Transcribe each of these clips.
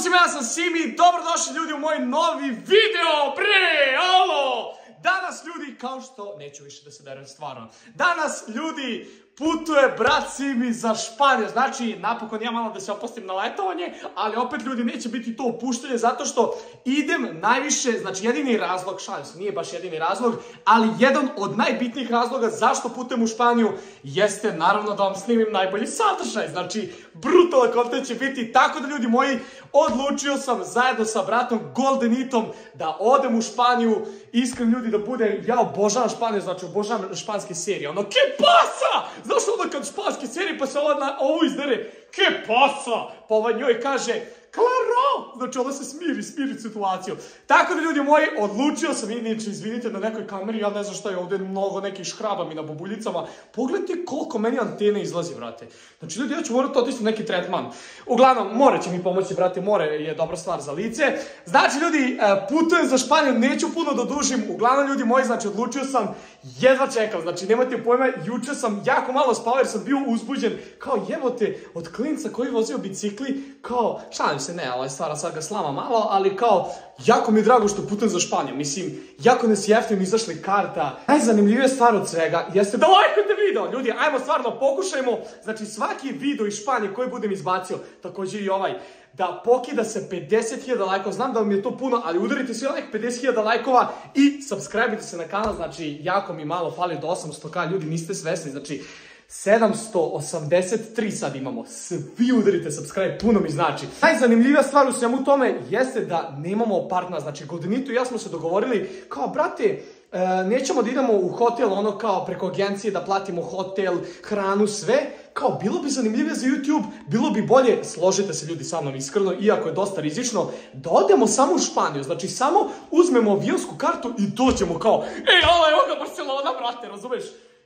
Pozdrav ja sam Simi, dobrodošli ljudi u moj novi video, bre, alo! Danas ljudi, kao što, neću više da se derem stvarno, danas ljudi putuje brat Simi za Španiju, znači napokon ja malo da se opustim na letovanje, ali opet ljudi neće biti to opuštanje zato što idem najviše, znači jedini razlog, šalim se, nije baš jedini razlog, ali jedan od najbitnijih razloga zašto putujem u Španiju jeste naravno da vam snimim najbolji sadržaj, znači brutalan kontent će biti, tako da ljudi moji, odlučio sam zajedno sa bratom Goldenitom da odem u Španiju, iskren ljudi da bude, ja obožavam Španiju, znači obožavam španske serije, ono, ke pasa! Znaš onda kad španske serije pa se ova na ovo izdere, ke pasa? Pa ova njoj kaže, Klaro! Znači, ona se smiri, smiri situaciju. Tako da, ljudi moji, odlučio sam, inače, izvinite na nekoj kameri, ja ne znam šta je ovdje mnogo nekih škraba mi na bubuljicama. Pogledajte koliko meni antene izlazi, brate. Znači, ljudi, ja ću morati otisti neki tretman. Uglavnom, more će mi pomoći, brate, more je dobra stvar za lice. Znači, ljudi, e, putujem za Španiju, neću puno da dužim. Uglavnom, ljudi moji, znači, odlučio sam, jedva čekam. Znači, nemate pojma, juče sam jako malo spavao jer sam bio uzbuđen. Kao, jebote, od klinca koji vozio bicikli, kao, šalim se, ne, ovaj stvar sad ga slama malo, ali kao, jako mi je drago što putujem za Španiju. Mislim, jako nas jeftino izašli karta. Najzanimljivija stvar od svega jeste da lajkujete video. Ljudi, ajmo stvarno pokušajmo. Znači, svaki video iz Španije koji budem izbacio, također i ovaj, da pokida se 50.000 lajkova. Znam da vam je to puno, ali udarite svi like 50.000 lajkova i subscribe se na kanal. Znači, jako mi malo fali do 800k ljudi, niste svesni. Znači, 783 sad imamo. Svi udarite subscribe, puno mi znači. Najzanimljivija stvar u svemu tome jeste da nemamo partnera. Znači, Godinito i ja smo se dogovorili kao, brate, e, nećemo da idemo u hotel, ono kao preko agencije da platimo hotel, hranu, sve. Kao, bilo bi zanimljivije za YouTube, bilo bi bolje, složite se ljudi sa mnom iskreno, iako je dosta rizično, da odemo samo u Španiju. Znači, samo uzmemo avionsku kartu i doćemo kao, ej, evo ga Barcelona, brate, razumeš?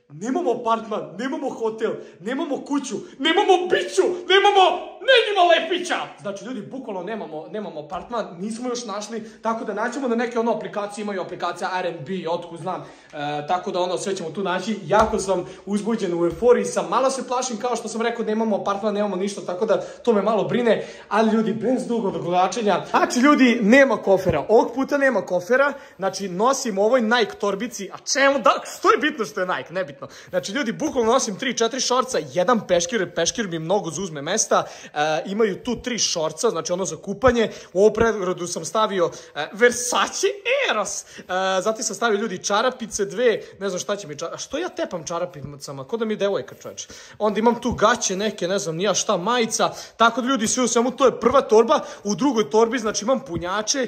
Nemamo apartman, nemamo hotel, nemamo kuću, nemamo biću, nemamo Nenima Lepića! Znači, ljudi, bukvalno nemamo, nemamo apartman, nismo još našli, tako da naćemo da neke ono aplikacije, imaju aplikacija R&B, otkud znam, e, tako da ono, sve ćemo tu naći. Jako sam uzbuđen u euforiji sam, malo se plašim, kao što sam rekao, nemamo apartman, nemamo ništa, tako da to me malo brine, ali ljudi, bez dugo doglačenja. Znači, ljudi, nema kofera, ovog puta nema kofera, znači, nosim ovoj Nike torbici, a čemu da, što je bitno što je Nike, nebitno. Znači, ljudi, bukvalno nosim 3-4 šorca, jedan peškir, peškir mi mnogo zuzme mesta, E, imaju tu tri šorca, znači ono za kupanje. U pregradu sam stavio e, Versace Eros. E, zatim sam stavio ljudi čarapice dve, ne znam šta će mi čarapice. Što ja tepam čarapicama? Ko da mi je devojka čoveč. Onda imam tu gaće neke, ne znam, nija šta, majica. Tako da ljudi, sve u svemu, to je prva torba. U drugoj torbi, znači imam punjače,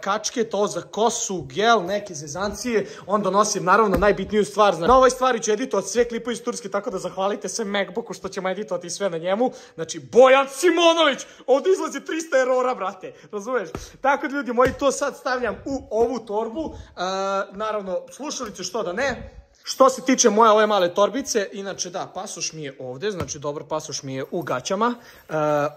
kačke, to za kosu, gel, neke zezancije. Onda nosim, naravno, najbitniju stvar. Znači, na ovoj stvari ću editovati sve klipove iz Turske, tako da zahvalite se Macbooku što ćemo editovati sve na njemu. Znači, boja Bojan Simonović, ovdje izlazi 300 erora, brate, razumeš? Tako da ljudi moji, to sad stavljam u ovu torbu, naravno, slušalice što da ne, što se tiče moje ove male torbice, inače da, pasoš mi je ovdje, znači dobro pasoš mi je u gaćama.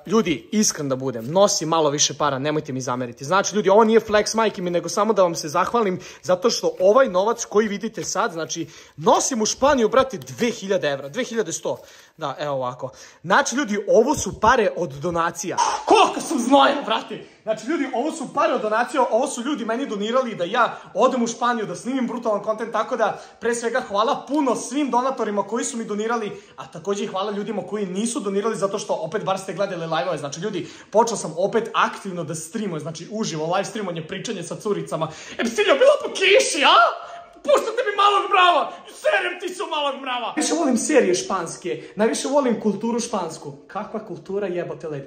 ljudi, iskren da budem, nosi malo više para, nemojte mi zameriti. Znači ljudi, ovo nije flex majke mi, nego samo da vam se zahvalim, zato što ovaj novac koji vidite sad, znači nosim u Španiju, brate, 2000 evra, 2100. Da, evo ovako. Znači, ljudi, ovo su pare od donacija. Koliko sam znojen, brate! Znači, ljudi, ovo su pare od donacija, ovo su ljudi meni donirali da ja odem u Španiju, da snimim brutalan kontent, tako da, pre svega, hvala puno svim donatorima koji su mi donirali, a također i hvala ljudima koji nisu donirali, zato što, opet, bar ste gledali live-ove. Znači, ljudi, počeo sam opet aktivno da streamujem, znači, uživo, live streamanje, pričanje sa curicama. E, bilo po kiši, a? Puštate mi malog mrava! Serem ti su malog mrava! Najviše volim serije španske, najviše volim kulturu špansku. Kakva kultura jebote led.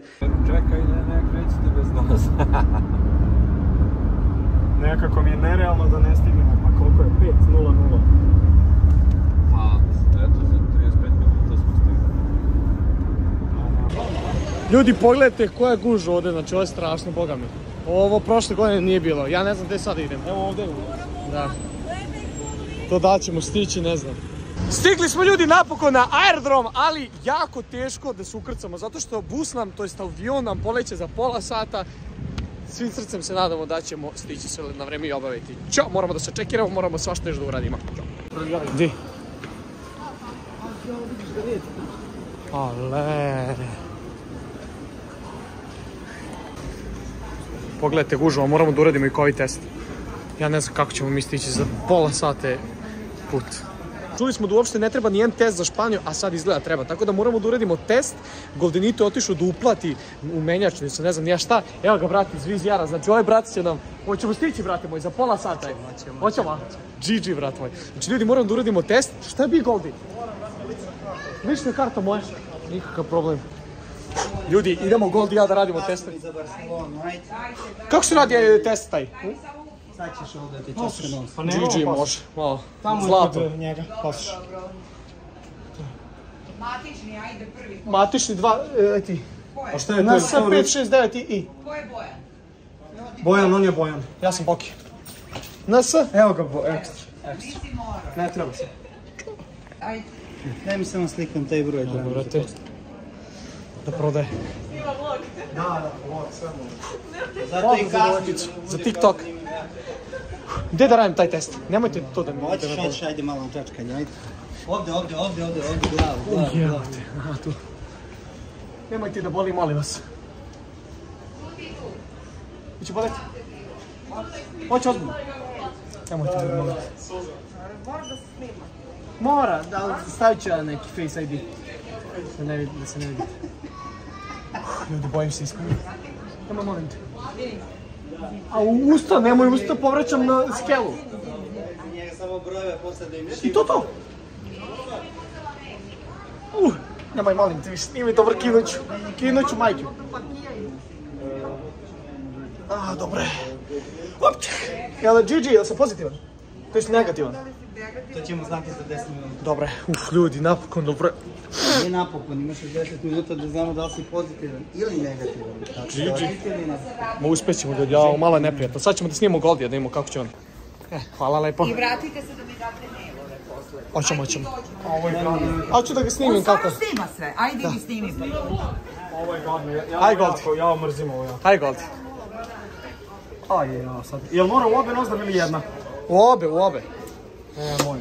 Čekaj, ne, ne, krećite bez nos. Nekako mi je nerealno da ne stignemo, pa koliko je? 5.00. Pa, eto, za 35 minuta smo stigli. Ljudi, pogledajte koja je guža ovdje, znači ovo je strašno, boga mi. Ovo prošle godine nije bilo, ja ne znam gdje sad idem. Evo ovdje je Da. To da ćemo stići, ne znam. Stigli smo ljudi napokon na aerodrom, ali jako teško da se ukrcamo, zato što bus nam, to jest avion nam poleće za pola sata. Svim srcem se nadamo da ćemo stići se na vreme i obaviti. Ćao, moramo da se čekiramo, moramo svašta nešto da uradimo. Di? Ale. pogledajte gužva, moramo da uradimo i COVID test. Ja ne znam kako ćemo mi stići za pola sata je put. Čuli smo da uopšte ne treba nijedan test za Španiju, a sad izgleda treba. Tako da moramo da uradimo test. Goldenito je otišao da uplati u menjačnicu, ne znam nija šta. Evo ga, brati, iz Vizijara. Znači, ovaj brat će nam... Hoćemo stići, brate moj, za pola sata. Hoćemo. Hoćemo? GG, brat moj. Znači, ljudi, moramo da uradimo test. Šta bi Goldi? Lična karta moja. Nikakav problem. Ljudi, idemo Goldi ja da radimo test. Kako se radi e, test taj? Sad ćeš ovdje ti časke nos. Pa nemamo GG može, malo. Tamo Zlato. je kod njega, pasoš. Matični, ajde prvi. Matični dva, e, ti. A šta je Na to? sve 5, 6, 9 i i. Ko je bojan? Bojan, on je Bojan. Ja sam Boki. Na S. Evo ga, bo, ekstra. Ne treba se. Ajde. Daj mi samo slikam taj broj. da. Brate. Da prodaje. Da, da, ovo, sve Zato i kasnicu. Za TikTok. Gde da radim taj test? Nemojte to da mi... Hoćeš, da hoćeš, ajde malo čačkanje, ajde. Ovdje, ovdje, ovdje, ovdje, ovdje, glavu, glavu, glavu. Aha tu. Nemojte da boli, molim vas. Iće boleti? Hoće ozbiljno. Nemojte da molim. Mora, da ali stavit ću ja neki face ID. Da se ne da se ne vidi. Ljudi, bojim se iskreno. Nemoj, molim te. A u usta, nemoj usta, povraćam na skelu. Njega samo brojeve posle da im I to to. Uh, nemoj, molim te, više snimi, dobro, kinuću. Kinuću majku. A, dobro je. Jel, GG, jel sam pozitivan? To je negativan. To ćemo znati za 10 minuta. Dobro je. Uf, ljudi, napokon, dobro. Nije napokon, imaš još 10 minuta da znamo da li si pozitivan ili negativan. Tako da? Ma uspećemo, ja, malo je neprijatno. Sad ćemo da snimamo Goldija, da vidimo kako će on. E, hvala lepo. I vratite se da mi date mailove posle. Hoćemo, hoćemo. Ovo je gadno, hoću da ga snimim On stvarno kako. snima sve. Ajde mi snimi. ovo je gadno. Ja, ja, Aj, ovo Gold. jako, ja ovo mrzim ovo, ja. Haj, Goldi. Aj, ja sad. Jel mora u obe nozdam ili jedna? U obe, u obe. E, moj.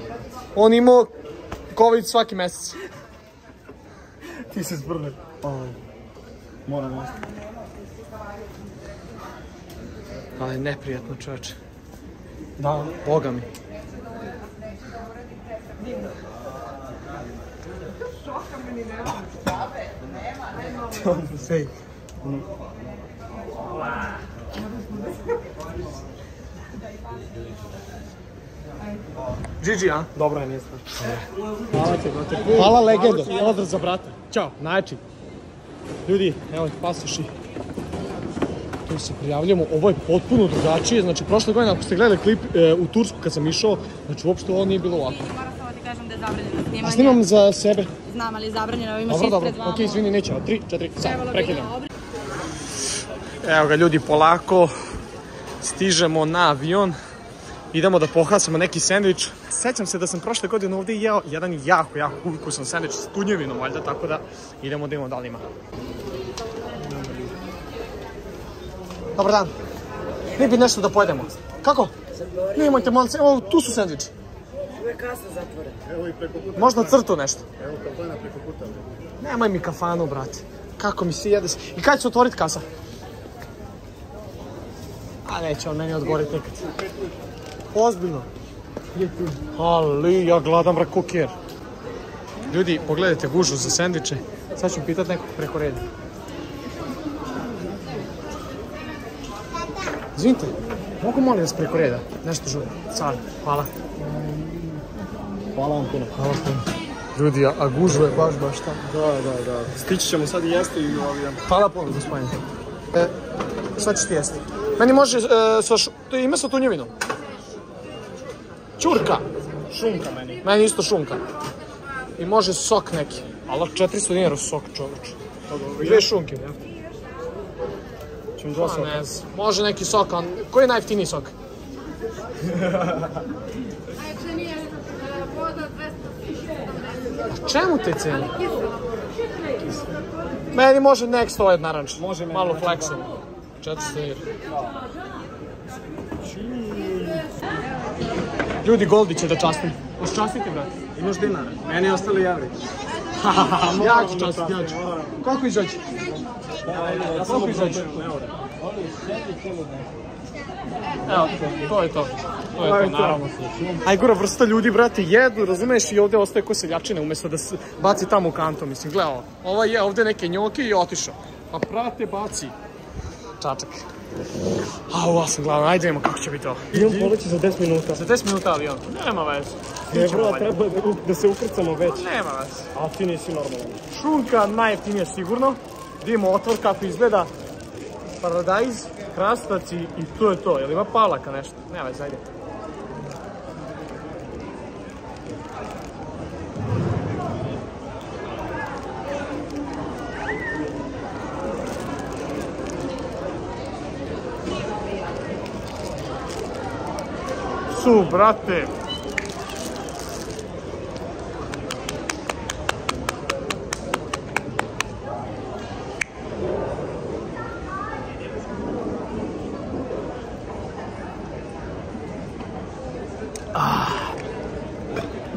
On imao COVID svaki mesec. Ti se zbrne. Aj. Moram nešto. Ali neprijatno, čoveče. Da, Boga mi. fake. GG, a? Dobro je, nije strašno. Hvala ti, brate. Hvala legendo. Pozdrav za brata. Ćao, najjači. Ljudi, evo pasoši. Tu se prijavljamo. Ovo je potpuno drugačije. Znači, prošle godine, ako ste gledali klip e, u Tursku kad sam išao, znači uopšte ovo nije bilo ovako. Moram samo ti kažem da je zabranjeno snimanje. A snimam za sebe. Znam, ali je zabranjeno, imaš Dobro, dobro. ispred vama. Ok, izvini, neće. Tri, četiri, sad, prekidam. Evo ga ljudi, polako stižemo na avion. Idemo da pohasamo neki sendvič. Sećam se da sam prošle godine ovdje jeo jedan jako, jako ukusan sendvič s tunjevinom, valjda, tako da idemo da imamo da li ima. Dobar dan. Mi bi nešto da pojedemo. Kako? Nemojte malce, evo tu su sendviči. Možda crtu nešto. Evo kafana preko puta. Nemoj mi kafanu, brate. Kako mi se jede. s- I kad će otvoriti kasa? A neće on meni odgovoriti nikad. Ozbiljno. Ali, ja brak kukijer. Ljudi, pogledajte gužu za sendviče. Sad ću pitat nekog preko reda. Izvinite, mogu molim vas preko reda? Nešto žurim. Car, hvala. Hvala vam puno. Hvala puno. Ljudi, a, gužu je baš, baš tamo. Da, da, da. Stići ćemo sad i jesti i avion. Hvala puno, gospodine. E, šta ćeš ti jesti? Meni može e, sa š... ima sa tunjevinom. Čurka. Šunka meni. Meni isto šunka. I može sok neki. Ali 400 dinara sok čoveč. Dve šunke. Ćemo dva Pa soka. ne znam. Može neki sok, a koji je najjeftiniji sok? A čemu te cene? Meni može next ovaj naranč. Može meni Malo next, flexom. 400 dinara. Ljudi, Goldi će da častim. Hoće častiti, brate? Imaš dinara? Meni ostali evri. Ja ću častiti, ja ću. Koliko izađe? Koliko izađe? Evo, to je to. To je to, naravno. Najgora vrsta ljudi, brate, jedu, razumeš, i ovde ostaje ko seljačina, umjesto da se baci tamo u kanto, mislim, gle ovo. Ova je ovde neke njoke i otišao. Pa prate, baci. Čačak. A, ovo sam glavan, ajde vidimo kako će biti ovo. Idem poleći za 10 minuta. Za 10 minuta avion. Nema veze. Ne, Stićemo bro, valjda. treba da, da se ukrcamo već. Nema veze. A ti nisi normalan. Šunka najjeftinija sigurno. Vidimo otvor kako izgleda. Paradajz, krastac i, i to je to. Jel ima palaka nešto? Nema veze, ajde. Su, brate.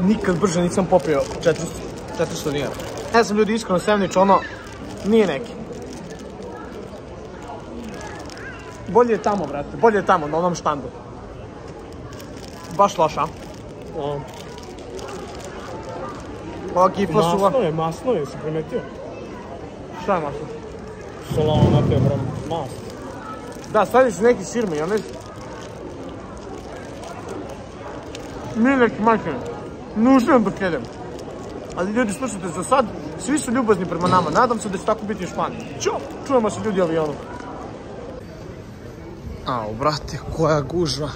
nikad brže nisam popio 400, 400 dinara. Ja sam ljudi iskreno Sevnić, ono, nije neki. Bolje je tamo, brate, bolje je tamo, na onom štandu. два шлаша. А. Пак и фасова. Масло е, масло е. Šta je maslac? Solano na te vreme, mast. Da, stavili si neki sirme, ja ne znam. Milek makin, nužno je da kjedem. Ali ljudi, slušajte, za sad svi su ljubazni prema nama. Nadam se da će tako biti u Španiji. Ćao, čujemo se ljudi avijonom. Ao, brate, koja gužva.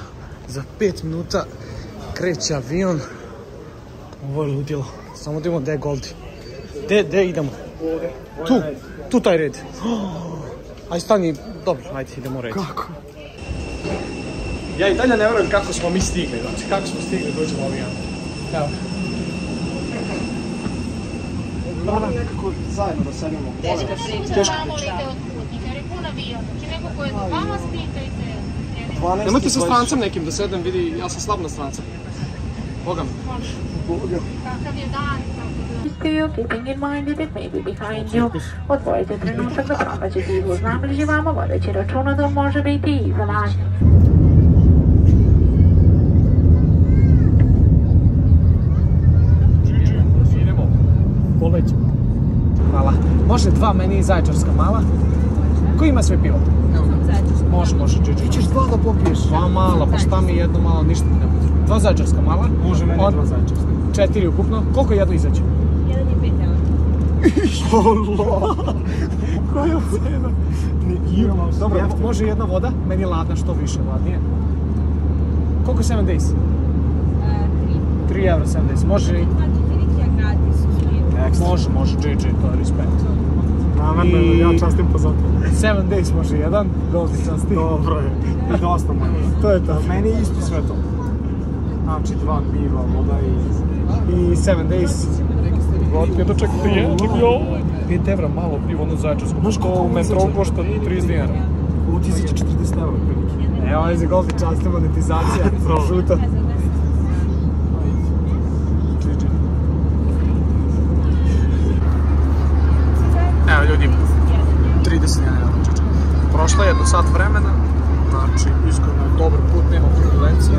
Za pet minuta kreće avion. Ovo je ludilo. Samo da imamo gde je Goldi. Gde, gde idemo? Tu, tu taj red. Aj stani, dobro, ajde idemo u red. Kako? Ja i dalje ne verujem kako smo mi stigli, znači kako smo stigli dođemo u avion. Evo. Moram nekako zajedno da sedimo. Teško. Molite od putnika, jer je pun avion. Znači neko ko je do vama spitajte. 12 Nemojte sa 20 strancem nekim da sedem, vidi, ja sam slab na stranca. Boga mi. Kakav je dan, da... you, keeping in mind that it may be behind you. Odvojite trenutak da pronađete izlaz najbliži vama, vodeći računa da može biti iza vas. Hvala. Može dva meni i zaječarska mala. Ko ima sve pivo? Može, može, Điđi. Ti ćeš dva da popiješ? Dva mala, pa šta mi jedno malo, ništa mi ne potrebno. Dva zaječarska mala. Može meni dva zajčarska. Četiri ukupno. Koliko jedno izađe? Jedan je 5 eura. Koja cena? Dobro, mo- može jedna voda, meni ladna, što više ladnije. Koliko je 7 days? 3 evra 7 days. Može, može, može, GG, to je respekt. Namerno, I- ja častim po zato. 7 days može jedan, goldi časti. Dobro je. I dosta manje. To je to. Meni je isto sve to. Znači dva piva, voda i... I 7 days. Vodke, da čekate jedan, jo. 5 evra malo pivo, ono zaječarsko. Što u metrou košta 30 dinara. Ovo ti izađe 40 evra prilike. Evo je za goldi časti monetizacija. Žuto. Evo ljudi, 30 dinara. Je jedno sat vremena, znači iskreno dobar put, nema turbulencije.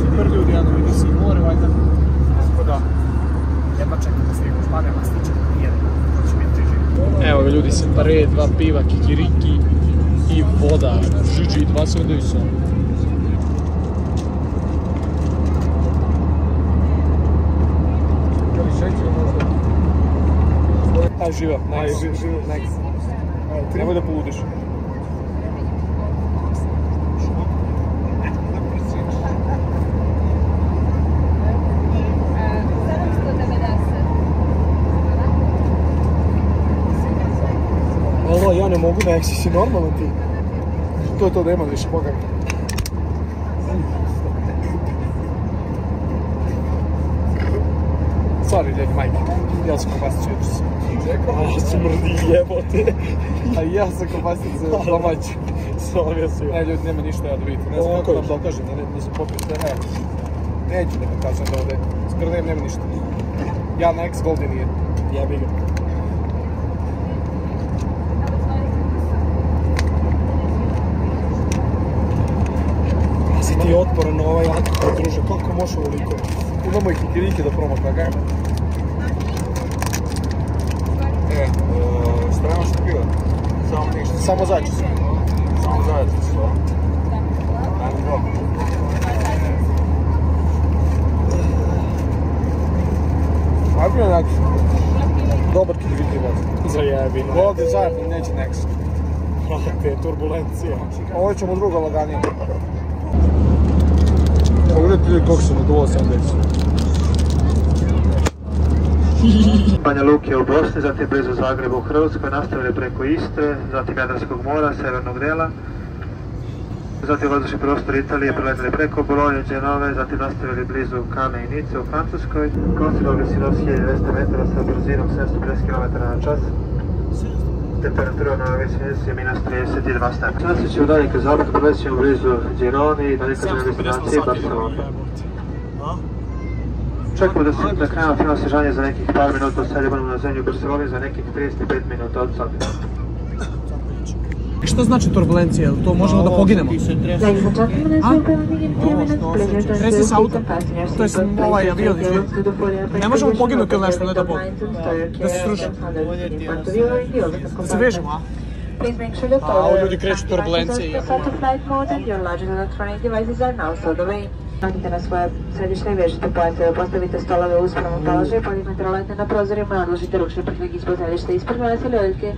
Super ljudi, jedno vidi se i more, valjda. Tako da, jedva čekam da stignu s Madema, stiće jedan, to će biti živi. Evo ga ljudi, separe, dva piva, kikiriki i voda, žiđi, dva se odaju sa. Aj, živa, Aj, nice. živ, živ, next. Nemoj da poludiš. Ovo, ja ne mogu da eksi si normalan ti. To je to da ima više, boga Sorry, Jack Mike. Ja sam kobasicu se. A ja sam mrdi jebote. A ja sam kobasicu domaću. Slavio si joj. Ljudi, nema ništa ja da vidite. Ne znam kako vam dokažem, ne, nisam popio sve. Neću da kažem da ovde. Skrnijem, nema ništa. Ja na X Golden je. Jebi ga. Pazi ti otpor druže, kako može ovoliko? Imamo i kikirike da probamo kada gajemo. E, spremno što piva? Samo ništa. Samo zađu se. Samo zajedno što? Ajmo dobro. Ajde onak. Dobar kikirike vas. Zajebi. Ovdje zajedno, neće next. Brate, turbulencija. Ovo ćemo drugo laganije. Pogledajte kako se naduo sam već. Banja Luke u Bosni, zatim blizu Zagreba u Hrvatskoj, nastavili preko Istre, zatim Jadranskog mora, severnog dela, zatim vazdušni prostor Italije, preletili preko Bolonje, Genove, zatim nastavili blizu Kane i Nice u Francuskoj. Konstigovali sinos 1200 metara sa brzinom 750 km na čas. Temperatura na visini je minus 32 stepena. Sada ćemo dalje ka zapadu, ćemo blizu Gironi i dalje ka zemlji destinacije Barcelona. Čekamo da se da krenemo fino osježanje za nekih par minuta, sad budemo na zemlju u Barceloni za nekih 35 minuta od sada. Šta znači turbulencija? Jel to možemo da poginemo? To Tresi se auto. fasten your To je ovaj avion, Ne možemo poginuti ili nešto, ne da Bog. Da se sruši. overhead Da se vežemo, a? A, all ovo ljudi kreću turbulencije i away. Vratite na svoje središte i vežite pojaseve, postavite stolove u uspravnom položaju, podignete rolete na prozorima i odložite ručni prtljag ispod središta ispred vas ili odjeljke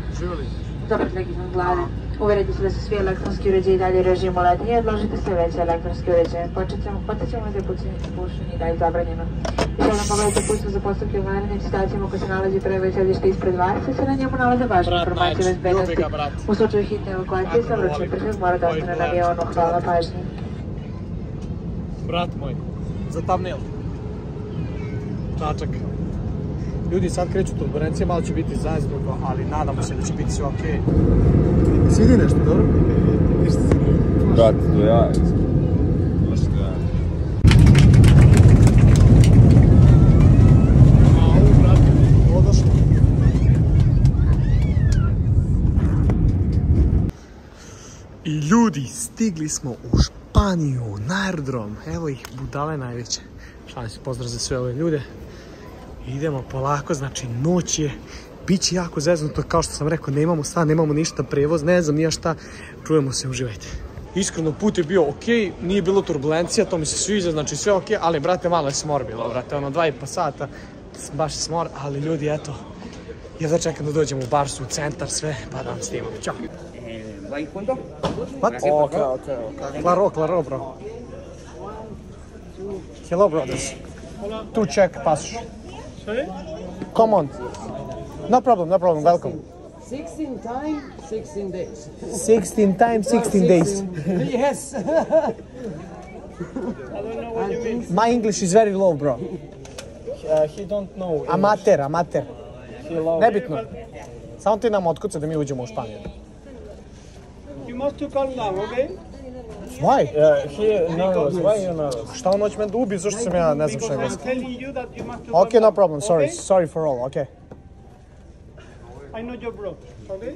za prtljag iznad glave. Uverite se da su svi elektronski uređaji i dalje u režimu letenja i odložite sve veće elektronske uređaje. Počećemo, podsjećamo da je pušenje i dalje zabranjeno. Još jednom pogledajte pušno za postupke u narednim situacijama koje se nalazi prvo i središte ispred vas i se na njemu nalaze važne informacije bezbednosti. U slučaju hitne evakuacije sa vrućim prtljag mora da ostane na avionu. Hvala pažnji. Brat moj, za thumbnail. Čačak. Ljudi, sad kreću turbulencije, malo će biti zazdugo, ali nadamo se da će biti sve okej. Sidi nešto, dobro? Brate, do ja. Baš do ja. I ljudi, stigli smo u Španiju, na aerodrom. Evo ih, budale najveće. Šalim se, pozdrav za sve ove ljude. Idemo polako, znači noć je, bit će jako zeznuto, kao što sam rekao, nemamo stan, nemamo ništa, prevoz, ne znam nija šta. Čujemo se, uživajte. Iskreno, put je bio ok, nije bilo turbulencija, to mi se sviđa, znači sve ok, ali brate, malo je smor bilo, brate, ono dva i pa sata, baš smor, ali ljudi, eto, ja da čekam da dođemo u Barsu, u centar, sve, pa da vam snimamo. Ćao. What? Okay, okay, okay. Claro, claro, bro. Hello, brothers. Two check pass. Sorry? Come on. No problem, no problem. Welcome. 16 times, 16 days. 16 times, 16 days. yes. My English is very low, bro. Uh, he don't know. Amater, amater. He loves. Nebitno. Samo ti nam otkuca da mi uđemo u Španiju. You must to calm down, okay? Why? Uh, he nervous. Why you nervous? Šta on hoće me da ubi, zašto sam ja ne znam šta je Because I'm gost? telling you that you must to Okay, no problem. Sorry, okay? sorry for all. Okay. I'm not your bro, okay?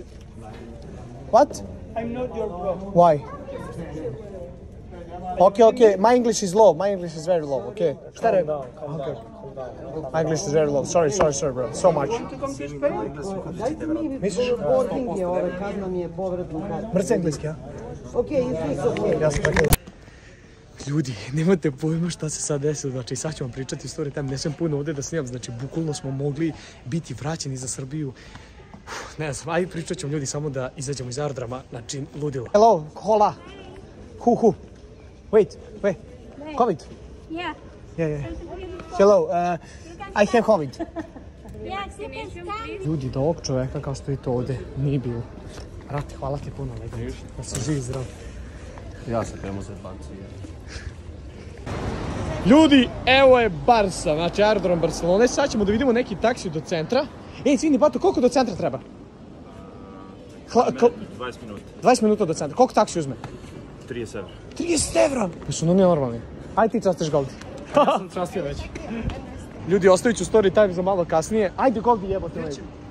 What? I'm not your bro. Why? Okay, okay. My English is low. My English is very low. Okay. Šta je? Okay. My English is very low. Sorry, sorry, sorry, bro. So much. Dajte mi je ovaj, kad nam je povratno kad. Mrce engleski, a? Ok, it's ok. Ja sam tako. Ljudi, nemate pojma šta se sad desilo, znači sad ćemo pričati story time, ne sam puno ovde da snimam, znači bukvalno smo mogli biti vraćeni za Srbiju. Uf, ne znam, aj pričat ćemo ljudi samo da izađemo iz aerodroma, znači ludilo. Hello, hola, hu hu, wait, wait, COVID, Yeah. yeah, yeah. Hello, uh, I have COVID. Ljudi, do ovog čoveka kao što vidite ovde nije bilo. Brate, hvala ti puno, nego, da si živ i zdrav. Ja sam krenuo za. Ljudi, evo je Barsa, znači aerodrom Barcelone. Sad ćemo da vidimo neki taksi do centra. Ej, Cvini, Bato, koliko do centra treba? Hla, kl- 20 minuta. 20 minuta do centra. Koliko taksi uzme? 30 evra. 30 evra! Jesu, no nije normalni. Ajde ti častiš Goldi. ja sam častio već. Ljudi, ostavit ću story time za malo kasnije. Ajde Goldi jebote.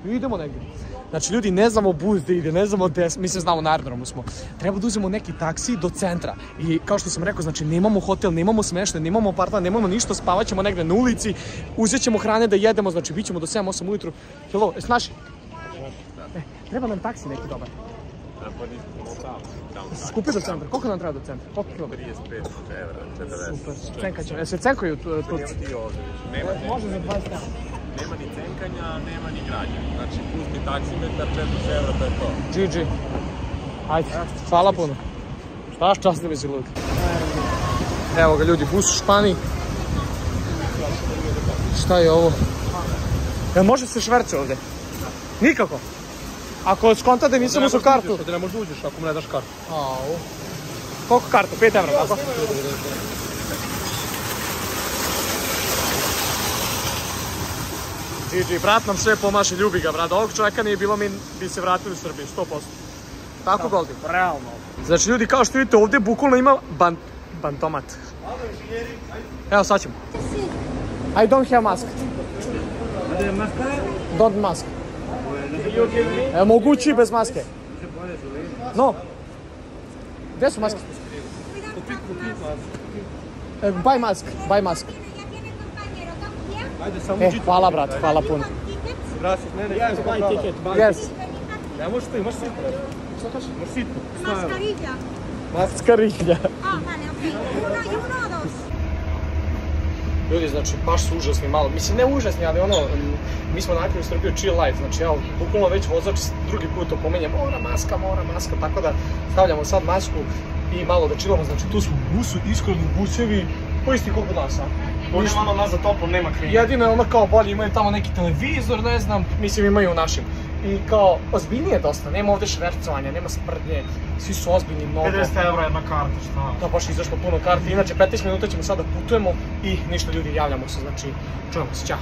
Idemo negdje. Znači ljudi ne znamo bus da ide, ne znamo gde, mislim znamo na aerodromu smo. Treba da uzmemo neki taksi do centra. I kao što sam rekao, znači nemamo hotel, nemamo smeštaj, nemamo apartman, nemamo ništa, spavat ćemo negde na ulici, uzet ćemo hrane da jedemo, znači bit ćemo do 7-8 ujutru. Hello, jes naši? E, treba nam taksi neki dobar. Skupi do centra. Koliko nam treba do centra? Koliko kilometra? 35 evra, 40. Super. Cenkat ćemo. Jel se cenkaju tu- Turci? Ti ovdje. Nema, Može za 20 evra. Nema ni cenkanja, nema ni građa. Znači, pusti taksimetar, 400 evra, to je to. GG. Ajde, hvala puno. Da mi si lud. Evo ga ljudi, bus u Španiji. Šta je ovo? Jel može se šverce ovde? Nikako. Ako skonta da nisam uzeo kartu. Da ne možeš uđeš ako mu ne daš kartu. Au. Koliko kartu? 5 evra, tako? GG, brat nam sve pomaže, ljubi ga, brat. Ovog čovjeka nije bilo, mi bi se vratili u Srbiju, 100%. Tako, Goldi? Realno. Znači, ljudi, kao što vidite, ovdje bukvalno ima ban, bantomat. Evo, sad ćemo. I don't have mask. Don't mask. E, mogući bez maske. No. Gdje su maske? E, buy mask, buy mask. Ajde, samo E, hvala, brat, hvala puno. Ne, ne, yes, buy ticket. Buy Yes. Ne možeš ti, možeš sitno. Što kažeš? Možeš sitno. Ah, vale. Uno uno dos. Ljudi, znači, baš su užasni malo. Mislim, ne užasni, ali ono, mi smo navikli u Srbiju chill life. Znači, ja bukvalno već vozač drugi put opomenjem, mora maska, mora maska, tako da stavljamo sad masku i malo da chillamo. Znači, tu su u busu, iskreni busevi, po isti koliko nas, a? Bolje malo nazad toplom, nema klima. Jedino je ono kao bolje, imaju tamo neki televizor, ne znam, mislim imaju u našim. I kao, ozbiljnije dosta, nema ovde švercovanja, nema sprdnje, svi su ozbiljni mnogo. 50 evra jedna karta, šta? Da, baš je izašlo puno karti. Inače, 15 minuta ćemo sada putujemo i ništa ljudi, javljamo se, znači, čujemo se, ćao.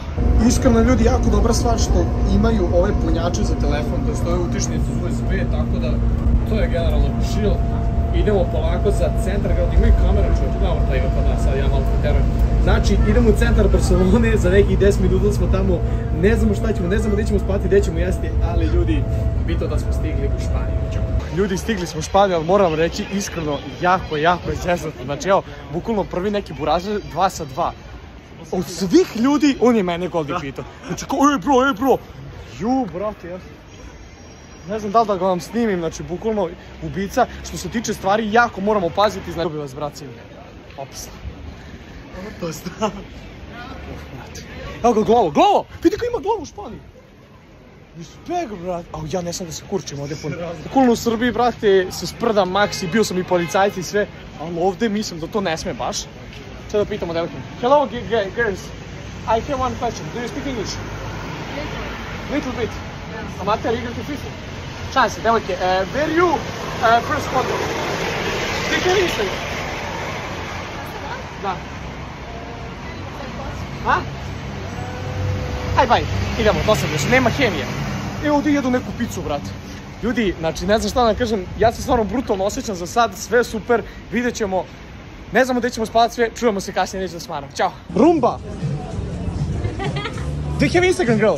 Iskreno, ljudi, jako dobra stvar što imaju ove punjače za telefon, to stoje utičnicu USB, tako da to je generalno chill. Idemo polako za centar grada, imaju kamere, čovječe, da vrta ima kod nas, sad ja malo preterujem. Znači, idemo u centar Barcelone, za nekih 10 minuta smo tamo, ne znamo šta ćemo, ne znamo gdje ćemo spati, gdje ćemo jesti, ali ljudi, bitno da smo stigli u Španiju. Ljudi, stigli smo u Španiju, ali moram reći iskreno, jako, jako je zeznuto. Znači, evo, bukvalno prvi neki burazer, 2 sa 2. Od svih ljudi, on je mene Goldi pitao. Znači, kao, ej bro, ej bro. Ju, brate, ja ne znam da li da ga vam snimim, znači bukvalno ubica. Što se tiče stvari, jako moramo paziti, znači bi vas brat ciljim. Ops. Ops, da. Evo ga glavo, glavo! Vidi kao ima glavu u Španiji. Respekt, brat. Au, ja ne sam da se kurčim ovdje puno. Bukvalno u Srbiji, brate, se sprdam maksi, bio sam i policajci i sve, ali ovdje mislim da to ne sme baš. Sad da pitamo devojke. Hello, girls. I have one question. Do you speak English? Little bit. Amater, igrate FIFA? Šalim se, devojke. Uh, where you uh, first? Speak English? Da. A? Aj, baj, idemo, dosadno nema hemije. Evo ovdje jedu neku picu, brate. Ljudi, znači, ne znam šta vam kažem, ja se stvarno brutalno osjećam za sad, sve super, vidjet ćemo. Ne znamo gdje ćemo spavati sve, čujemo se kasnije, neću da smaram. Ćao. Rumba! Do you have Instagram, girl?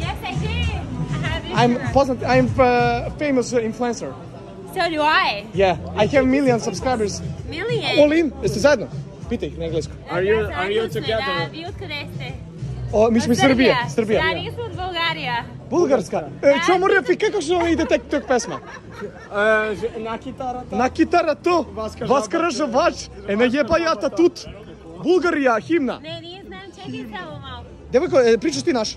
Yes, I do. I'm poznat, I'm uh, famous influencer. So do I. Yeah, I have million subscribers. Million. All in, jeste zajedno? Pitaj ih na engleskom. Are you, are you Da, together? vi otkuda ste? O, mi smo iz Srbije. Srbija. Ja nisam od Bulgarija. Bugarska. E, čemu repi, kako se ide tek tok pesma? E, na kitara ta. Na kitara to, Vaska Ražavač, e ne jeba jata tut. Bulgarija, himna. Ne, nije znam, čekaj samo malo. Devojko, e, pričaš ti naš?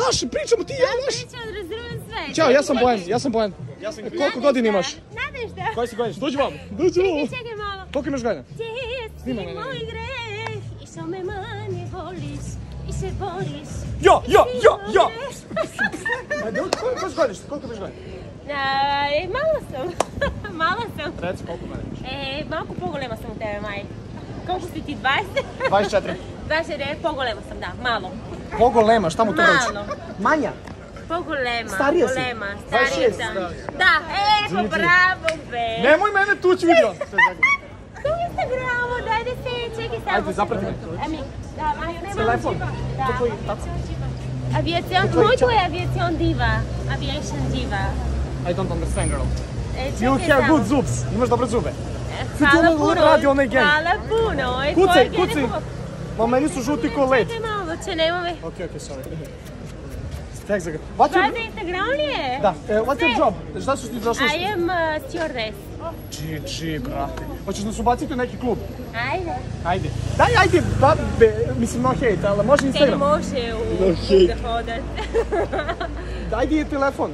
Naš, pričamo ti ja naš. Pričam, razumem sve. Ćao, ja sam Bojan, ja sam Bojan. Ja sam koliko godina imaš? Nadeš da? Koji si godiš? Dođi vam, dođi vam. Čekaj, čekaj malo. Koliko imaš godina? Si ne, ne. moj greh i što me manje voliš i se boriš. Ja, ja, ja, ja. Ajde, koliko imaš godina? Koliko imaš godina? E, malo sam. malo sam. Reci koliko godina imaš. E, malko pogolema sam u tebe, Maj. Koliko si ti, 20? 24. 24, pogolema sam, da, malo. Pogolema, šta mu to reći? Malo. Manja. Pogolema. Starija si? Golema, starija 26, sam. da. E, pa bravo, be. Nemoj mene tući, vidio. Tu Instagramu, dajde se, čekaj samo. Ajde, zaprati me. E, mi, da, Majo, nema Telefon. Da, To taco. ću, ću. Aviazione, molto è aviazione diva. Aviation diva. I don't understand, girl. E You have good zubs. Imaš dobre zube. Hvala puno. radi onaj gen. Hvala puno. E, je kucaj. puno. Ma meni su žuti ko led. Čekaj malo, če nema me. Ok, ok, sorry. Thanks, girl. What's your... za Instagram li je? Da, e, what's your Ne. job? Šta su ti došla? I am uh, stewardess. GG, brate. Hoćeš nas ubaciti u neki klub? Ajde. Ajde. Daj, ajde, mislim, no hate, ali može Instagram? može u No hodat. Daj je telefon.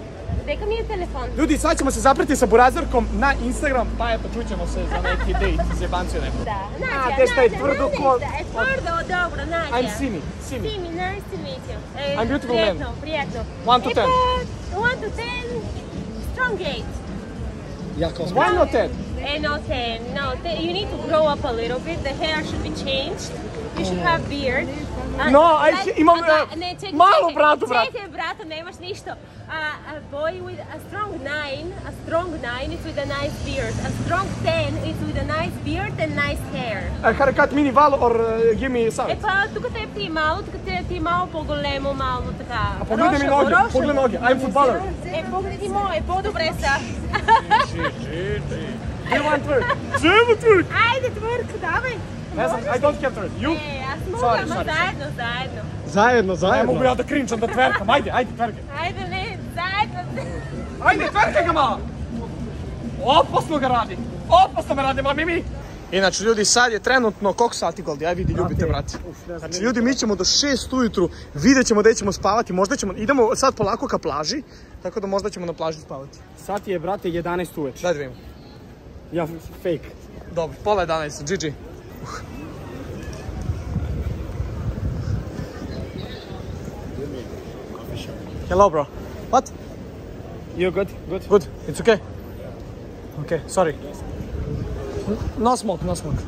Deka mi je telefon. Ljudi, sad ćemo se zapreti sa Burazerkom na Instagram, pa eto, čućemo se za neki date, zebanciju neku. Da, A, Nadja, te šta je Nadja, tvrdo Nadja, ko- da, je Tvrdo, dobro, Nadja. I'm Simi, Simi. Simi, nice to meet you. E, I'm beautiful man. prijetno, prijetno. One to E ten. pa, one to ten, strong eight. Jako. Why not that? Eh, no ten, no, you need to grow up a little bit, the hair should be changed, you should have beard. No, imam, malu čekaj, bradu, brat. Čekaj, bratu, nemaš ništa. A, a boy with a strong nine, a strong nine is with a nice beard. A strong ten is with a nice beard and nice hair. Uh, haircut mini val or uh, give me E savjet. pa, тук те ти malo, тук те ти malo по-големо, malo така. A pogledaj mi Рошево, noge, рошево. pogledaj noge, I'm footballer. Е, погледи моje, по-добре са. Do you want twerk? Čemu twerk? Ajde, tvrk, давай. Ne znam, I don't have twerk. You? E, аз мога, Sorry, ама sorry, заедно, заедno. Zajedno, zajedno. Ne mogu ja da krinčam da tverkam, ajde, ajde, tverkaj. Zajedno. Ajde, tverkaj ga malo! Opasno ga radi. Opasno me radi, mami mi. Inače, ljudi, sad je trenutno, koliko sati Goldi? Aj vidi, ljubite, brate. Znači, ljudi, mi ćemo do 6 ujutru, vidjet ćemo gdje ćemo spavati, možda ćemo, idemo sad polako ka plaži, tako da možda ćemo na plaži spavati. Sat je, brate, 11 uveče. Daj da vidimo. Ja, fake. Dobro, pola 11, GG. Uh. Hello, bro. What? You good? Good? Good. It's okay? Okay, sorry. No smoke, no smoke.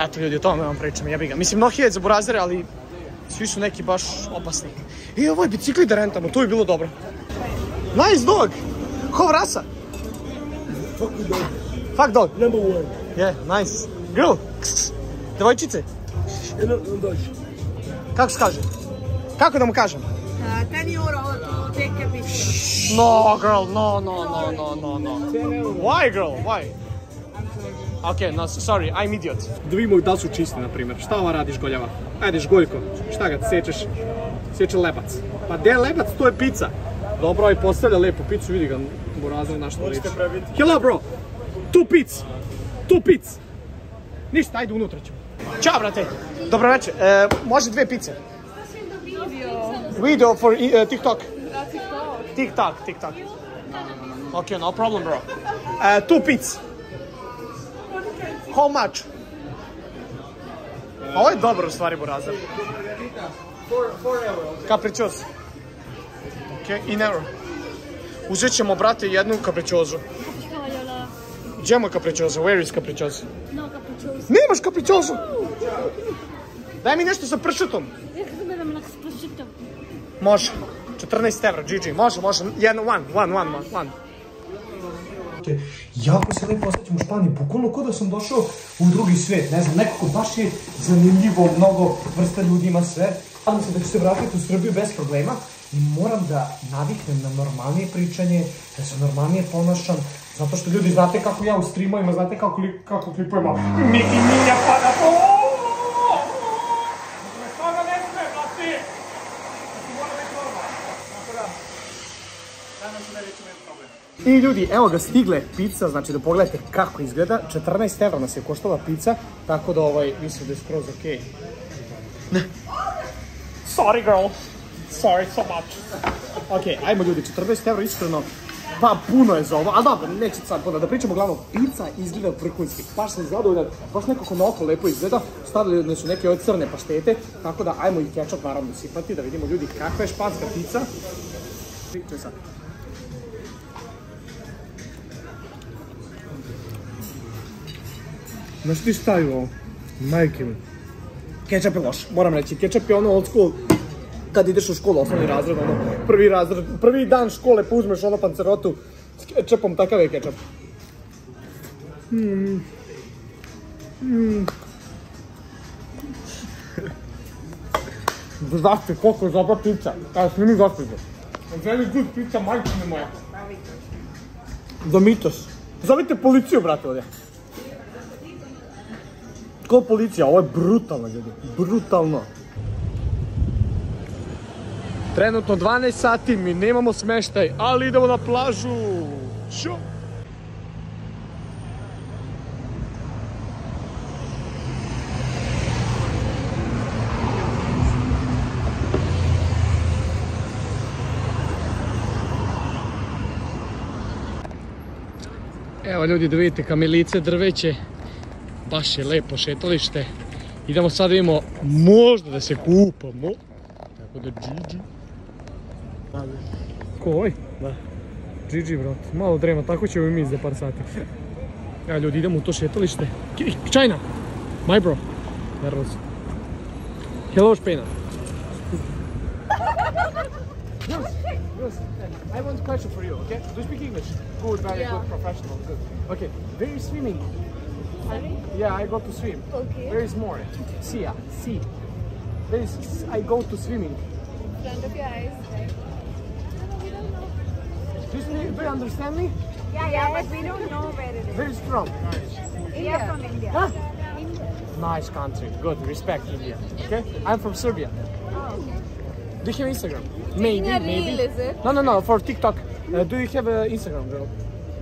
Eto ljudi, o tome vam pričam, jebi ga. Mislim, no hate za burazere, ali svi su neki baš opasni. I ovo je bicikli da rentamo, to je bilo dobro. Nice dog! Ko rasa? Fuck dog. Number one. Yeah, nice. Girl. Devojčice. Kako se kaže? Kako da mu kažem? Ten euro to take a picture. No, girl, no, no, no, no, no, no. Why, girl? Why? Okay, no, sorry, I'm idiot. Da vidimo da li su čisti, na primjer. Šta ova radiš goljava? Ajde, Žgoljko, šta ga sečeš? Seče lebac. Pa de lebac, to je pizza. Dobro, ovaj postavlja lepo picu, vidi ga, burazno na što liči. Hello, bro! Two pizza! Two pizza! Ništa, ajde unutra ćemo. Ćao, brate. Dobro večer. E, može dve pice? Video for uh, TikTok. TikTok, TikTok. Okay, no problem, bro. Uh, two pizza. How much? Ovo je dobro u stvari, Burazar. Capriccioso. Ok, in euro. Uzet ćemo, brate, jednu capriccioso. Gdje je moj capriccioso? Where is capriccioso? No, capriccioso. Nemaš capriccioso? Daj mi nešto sa pršutom. Može. 14 evra, GG. Može, može. Jedno, one, one, one, one, one. Jako se lepo osjećam u Španiji, bukvalno kao da sam došao u drugi svijet, ne znam, nekako baš je zanimljivo, mnogo vrsta ljudi ima sve. Nadam se da ću se vratiti u Srbiju bez problema i moram da naviknem na normalnije pričanje, da se normalnije ponašam, zato što ljudi znate kako ja u streamovima, znate kako, kako klipujemo Miki Minja pada po... Toga ne sme, brate! I ljudi, evo ga stigle pizza, znači da pogledajte kako izgleda. 14 evra nas je koštala pizza, tako da ovaj, mislim da je skroz okej. Ne. Sorry girl. Sorry so much. Ok, ajmo ljudi, 14 evra iskreno. Pa puno je za ovo, ali dobro, neću sad puno da pričamo, uglavnom, pizza izgleda vrhunski, baš sam zadovoljan, baš nekako na oko lepo izgleda, stavljene su neke ove crne paštete, tako da ajmo i kečap naravno sipati, da vidimo ljudi kakva je španska pizza. Čuj sad. Znaš ti šta je ovo? Majke mi. Kečap je loš, moram reći. Kečap je ono old school, kad ideš u školu, osnovni razred, ono, prvi razred, prvi dan škole, pa uzmeš ono pancerotu s kečapom, takav je kečap. Mm. Mm. Zašto, koliko je dobra pizza. Evo, snimi gospođo. Very good pizza, majčine moja. Domitos. Zovite policiju, brate, ovdje. Ko policija? Ovo je brutalno, ljudi. Brutalno. Trenutno 12 sati, mi nemamo smeštaj, ali idemo na plažu. Šo? Evo ljudi da vidite kamilice drveće, baš je lepo šetalište. Idemo sad vidimo možda da se kupamo. Tako da Gigi. Ko ovaj? Da. Gigi brat, malo drema, tako ćemo i mi za par sati. Evo ljudi idemo u to šetalište. China! My bro. Nervous. Hello Špena. Yes, yes. I want a question for you, okay? Do you speak English? Good, very good, professional, good. Okay, where is swimming? Swimming? Yeah, I go to swim. Okay. Where is more? Sea, sea. Where is I go to swimming? In front of your eyes. Do you, speak, do you understand me? Yeah, yeah, but we don't know where it is. Where is from? India. from India. Huh? India. Nice country. Good. Respect India. Okay? I'm from Serbia. Oh, okay. Do you have Instagram? Maybe, a maybe. reel, is it? No, no, no. For TikTok. Uh, do you have uh, Instagram, girl?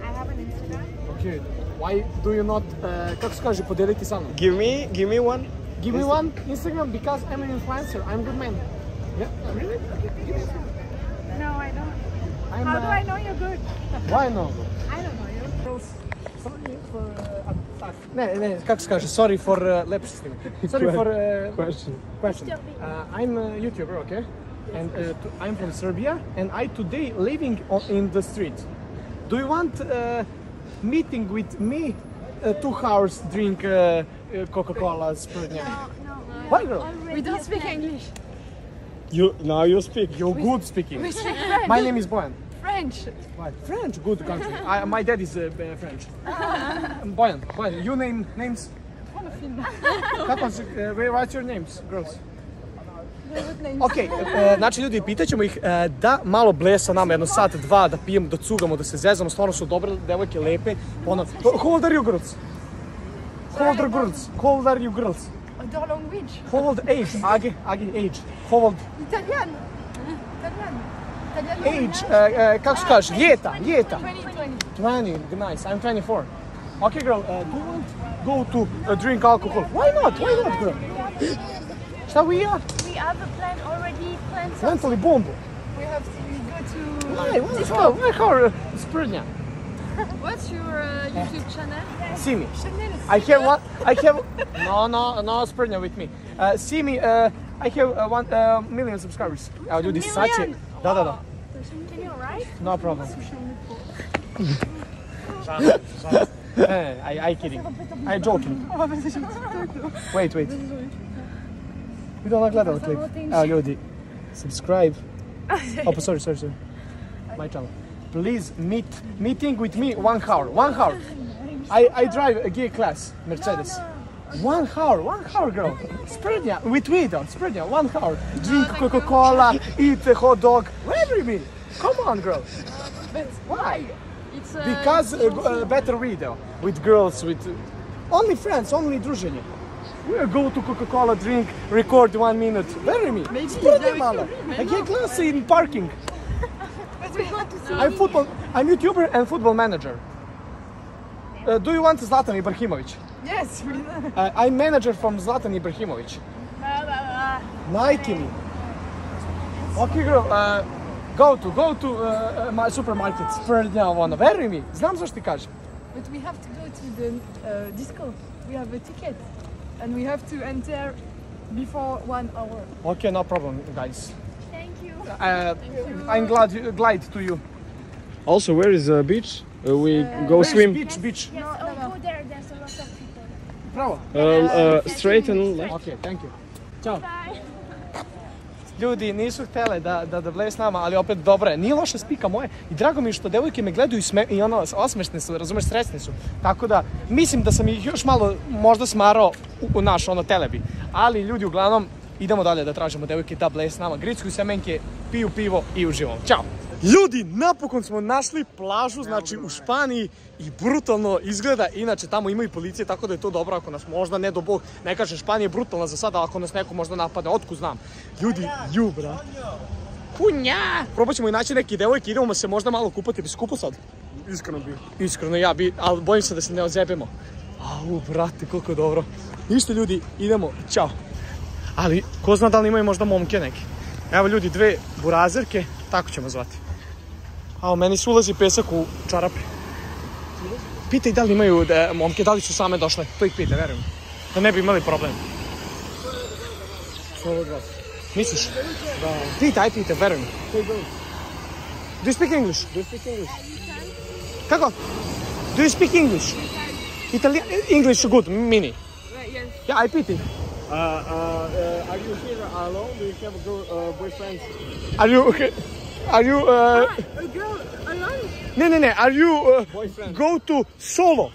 I have an Instagram. Okay. Why do you not, uh, kako se kaže, podeliti sa mnom? Give me, give me one. Give me one Instagram because I'm an influencer. I'm good man. Yeah, really? Give me some. No, I don't. I'm, How do uh, I know you're good? Why no? I don't know you. Sorry for... Uh, ne, ne, kako se kaže, sorry for uh, lepštinama. Sorry for... Uh, Question. Question. Uh, I'm a YouTuber, okay? And uh, t- I'm from Serbia, and I today living on, in the street. Do you want uh, meeting with me? Uh, two hours drink uh, uh, Coca-Cola, Sprite. Why, girl? We don't speak English. You now you speak. You're good speaking. We speak French. My name is Boyan. French. What? French, good country. I, my dad is uh, uh, French. Boyan, Boyan, you name names. Kako se, uh, where- what's your names, girls? Ok, e, znači ljudi, pitaćemo ih e, da malo ble sa nama jedno sat, dva, da pijemo, da cugamo, da se zezamo, stvarno su dobre devojke, lepe. Ono, how old are you girls? How old are girls? How old are you girls? How old age? Age, age, age. How old Italian. Italian. Age? E, kako se kaže? Ljeta, ljeta. 20, 20. 20, nice, I'm 24. Okay girl, uh, do you want go to uh, drink alcohol? Why not? Why not girl? Šta we are? We have a plan already planned. Mentally bombu. We have to go to Why? Why? How? Why? How? Sprednja. What's your uh, YouTube channel? See me. Chanel. I have one. I have no, no, no Sprednja with me. Uh, see me. Uh, I have uh, one uh, million subscribers. Evo ljudi, sad će. Da, da, da. Can you write? No problem. I, I kidding. I joking. Wait, wait. Idemo na gledala klip. Evo ljudi, subscribe. Oh, sorry, sorry, sorry. My channel. Please meet meeting with me one hour. One hour. I, I drive a gear class, Mercedes. One hour, one hour, girl. Sprednja, with video, Sprednja, one hour. Drink Coca-Cola, eat a hot dog, whatever you mean. Come on, girl. Why? It's uh, Because uh, uh, better video with girls, with only friends, only druženje. We go to Coca-Cola, drink, record one minute. Very me. Maybe, malo. I get class in parking. but we want to see. I'm football. I'm YouTuber and football manager. Uh, do you want Zlatan Ibrahimovic? Yes. Uh, I'm manager from Zlatan Ibrahimovic. Nike me. Okay, girl. Uh, go to go to uh, uh, my supermarket. Sprednja ono. Veruj mi. Znam zašto ti kažem. But we have to go to the uh, disco. We have a ticket, and we have to enter before one hour. Okay, no problem, guys. Thank you. Uh, I'm glad you, glad to you. Also, where is the beach? Uh, we go swim. Beach, beach. Yes, oh, go there. There's a lot of people. Bravo. Uh, uh, straight and left. Okay, thank you. Ćao. Bye. Ljudi nisu htjele da, da, da s nama, ali opet dobro je. Nije loša spika moje i drago mi je što devojke me gledaju i, sme, i ono, osmešne su, razumeš, sretne su. Tako da, mislim da sam ih još malo možda smarao u, u naš, ono, telebi. Ali ljudi uglavnom, idemo dalje da tražimo devojke da bleje s nama gricku semenke, piju pivo i uživamo. Ćao! Ljudi, napokon smo našli plažu, znači u Španiji i brutalno izgleda. Inače, tamo ima i policije, tako da je to dobro ako nas možda, ne do bog, ne kažem Španija je brutalna za sada, ako nas neko možda napade, otku znam. Ljudi, ju, bra. Kunja! Probat ćemo i naći neke devojke, idemo se možda malo kupati, bi se kupao sad? Iskreno bi. Iskreno ja bi, ali bojim se da se ne ozebemo. Au, brate, koliko je dobro. Ništa ljudi, idemo, čao. Ali, ko zna da li imaju možda momke neke. Evo ljudi, dve burazerke, tako ćemo zvati. A meni se ulazi pesak u čarape. Pitaj da li imaju da, momke, da li su same došle. To ih pita, verujem. Da ne bi imali problem. Misliš? Da. Pitaj, pitaj, verujem. Do you speak English? Do you speak English? Kako? Do you speak English? Italian English good, mini. Yes. Yeah, I pity. Uh, uh, uh, are you here alone? Do you have a girl, uh, boyfriend? Are you okay? Are you uh A girl alone? No, no, no. Are you uh, Boyfriend. go to solo?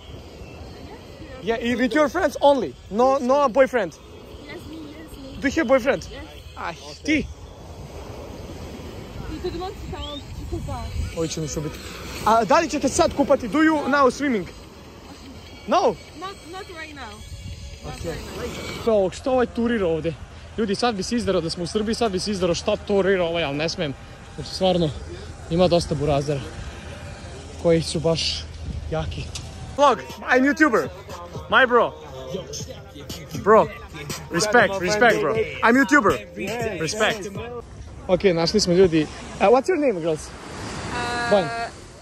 Yeah, i- with your friends only. No, no a boyfriend. Yes, me, yes, me. Do you have boyfriend? Yes. Aj, ti. Il te. Ovo će nas ubiti. A da li ćete sad kupati? Do you now swimming? No. Not, not right now. Ovo, što ovaj turira ovde? Ljudi, sad bi se izdarao da smo u Srbiji, sad bi se izdarao šta turira ovaj, ali ne smem. Znači, stvarno, ima dosta burazera koji su baš jaki. Vlog, I'm YouTuber. My bro. Bro, respect, respect bro. I'm YouTuber. Respect. Ok, našli smo ljudi. Uh, what's your name, girls? Fine.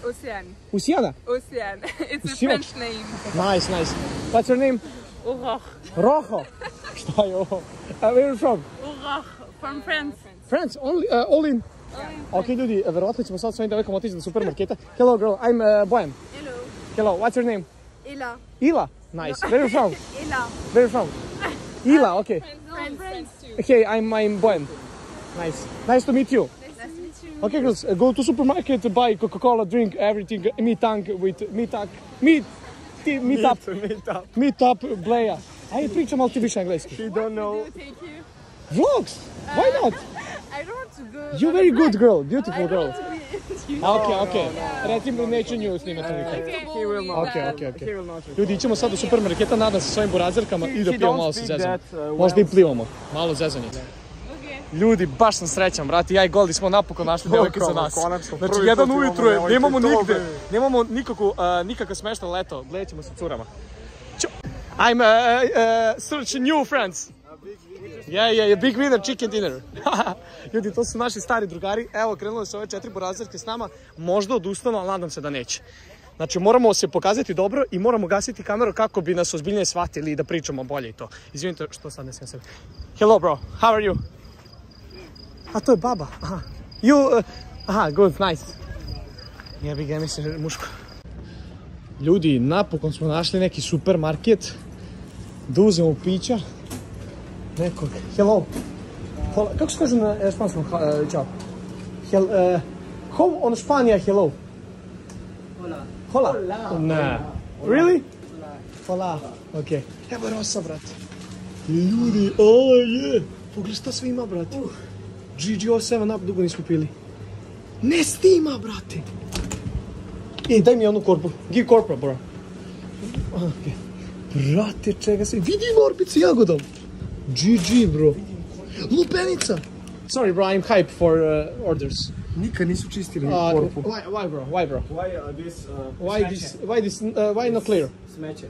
Océane. Usijana? Océane. It's a Ocean. French name. Nice, nice. What's your name? Rojo. Šta je ovo? Uh, where are you from? Aurore. From France. France, only, uh, all in. Ok, ljudi, verovatno ćemo sad s ovim devojkom otići do supermarketa. Hello, girl, I'm uh, Bojan. Hello. Hello, what's your name? Ella. Ila. Nice. Where are you from? Ella. Where are you from? Ila, okay. Friends. Friends too. Hey, I'm, I'm Bojan. Nice. Nice to meet you. Nice to meet you. Okay, girls, uh, go to supermarket, buy Coca-Cola, drink everything, uh, meet tank with meet up, meet, ti- meet up, Meet up. meet up, bleja. Ajde, pričam malo ti više engleski. She don't know. Do take you? Vlogs? Why not? I don't want to go. You're very good girl, beautiful girl. Okay, okay. Recimo neću nju snimati. He will not. Okay, okay, okay. He will not. Ljudi, ićemo sad do supermarketa, nadam se s ovim burazerkama i da pijemo malo se zezamo. uh, Možda i plivamo. Malo zezanje. Ljudi, baš sam srećan, brati. Ja i Goldi smo napokon našli devojke za nas. Znači, jedan ujutru je, nemamo nigde, nemamo nikakvu, a, nikakav smeštan leto. Gledat ćemo sa curama. I'm uh, uh, searching new friends. Yeah, yeah, big winner chicken dinner. Ljudi, to su naši stari drugari. Evo, krenule su ove četiri burazerke s nama. Možda odustanu, ali nadam se da neće. Znači, moramo se pokazati dobro i moramo gasiti kameru kako bi nas ozbiljnije shvatili i da pričamo bolje i to. Izvinite što sad ne smijem sebi. Hello, bro. How are you? A to je baba. Aha. You, uh, aha, good, nice. Jebi ga, mislim, muško. Ljudi, napokon smo našli neki supermarket da uzmemo pića nekog. Hello. Hola. Kako se kaže na španskom? Ha, uh, čao. Hel, uh, how on Španija hello? Hola. Hola? Ne. Really? Hola. Ok. Evo rosa, brate. Ljudi, o je. Pogledaj šta sve ima, brate. GGO 7 up dugo nismo pili. Ne stima, brate. E, daj mi jednu korpu. Give korpa, bro. Okay. Brate, čega se... Vidi vorbicu jagodom. GG, bro. Lupenica. Sorry, bro, I'm hype for uh, orders. Nikad nisu čistili Uh, korpu. why, why, bro? Why, bro? Why uh, this? Uh, Why this? Why this? Uh, why not clear? Smeće.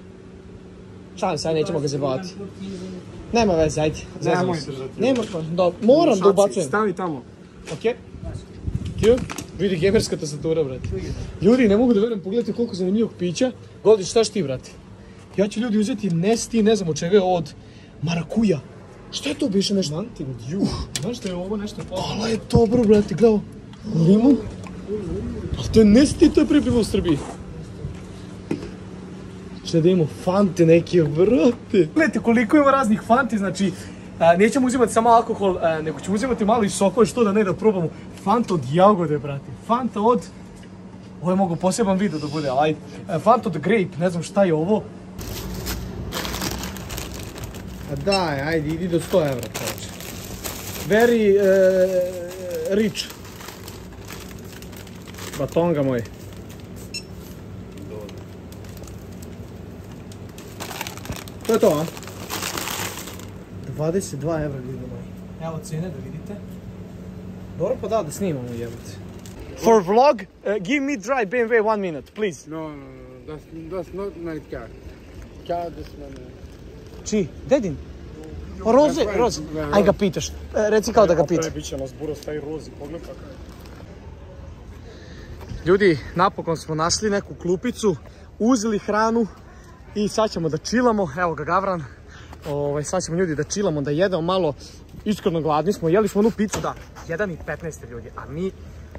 Šalim se, aj nećemo ga zabavati. Nema veze, ajde. Nemoj držati. Nema, pa, da, moram da ubacujem. Stavi tamo. Ok. Q. Vidi gamerska tastatura, brate. Ljudi, ne mogu da verujem, pogledajte koliko zanimljivog pića. Goldi, šta ti, brate? Ja ću ljudi uzeti Nesti, ne znam od čega je od marakuja. Šta je to biše nešto? Mantin, juh. Znaš da je ovo nešto Ala je dobro, brate, gledaj. ovo. Limun? Ali to je Nesti, to je prije bilo u Srbiji. Šta da imamo fante neke, brate. Gledajte koliko ima raznih fanti, znači a, nećemo uzimati samo alkohol, a, nego ćemo uzimati malo i sokove, što da ne da probamo. Fanta od jagode, brate. Fanta od... Ovo je mogu poseban video da bude, ajde. Fanta od grape, ne znam šta je ovo. Daj, ajde, idi do 100 evra, čovječe. very uh, rich. Batonga moj. To je to, a? 22 evra ljudi moji. Evo cene da vidite. Dobro pa da, da snimamo jebote. For vlog, uh, give me dry BMW one minute, please. No, no, no, that's, that's not my car. Car, this one. Či? Dedin? Roze. right. Aj ga pitaš. E, Reci kao da ga pita. Bit će nas buro stavi rozi, pogledaj. Ljudi, napokon smo našli neku klupicu, uzeli hranu i sad ćemo da čilamo. Evo ga Gavran. Ovaj, sad ćemo ljudi da čilamo, da jedemo malo. Iskreno gladni smo, jeli smo onu picu, da, 1 i 15 ljudi, a mi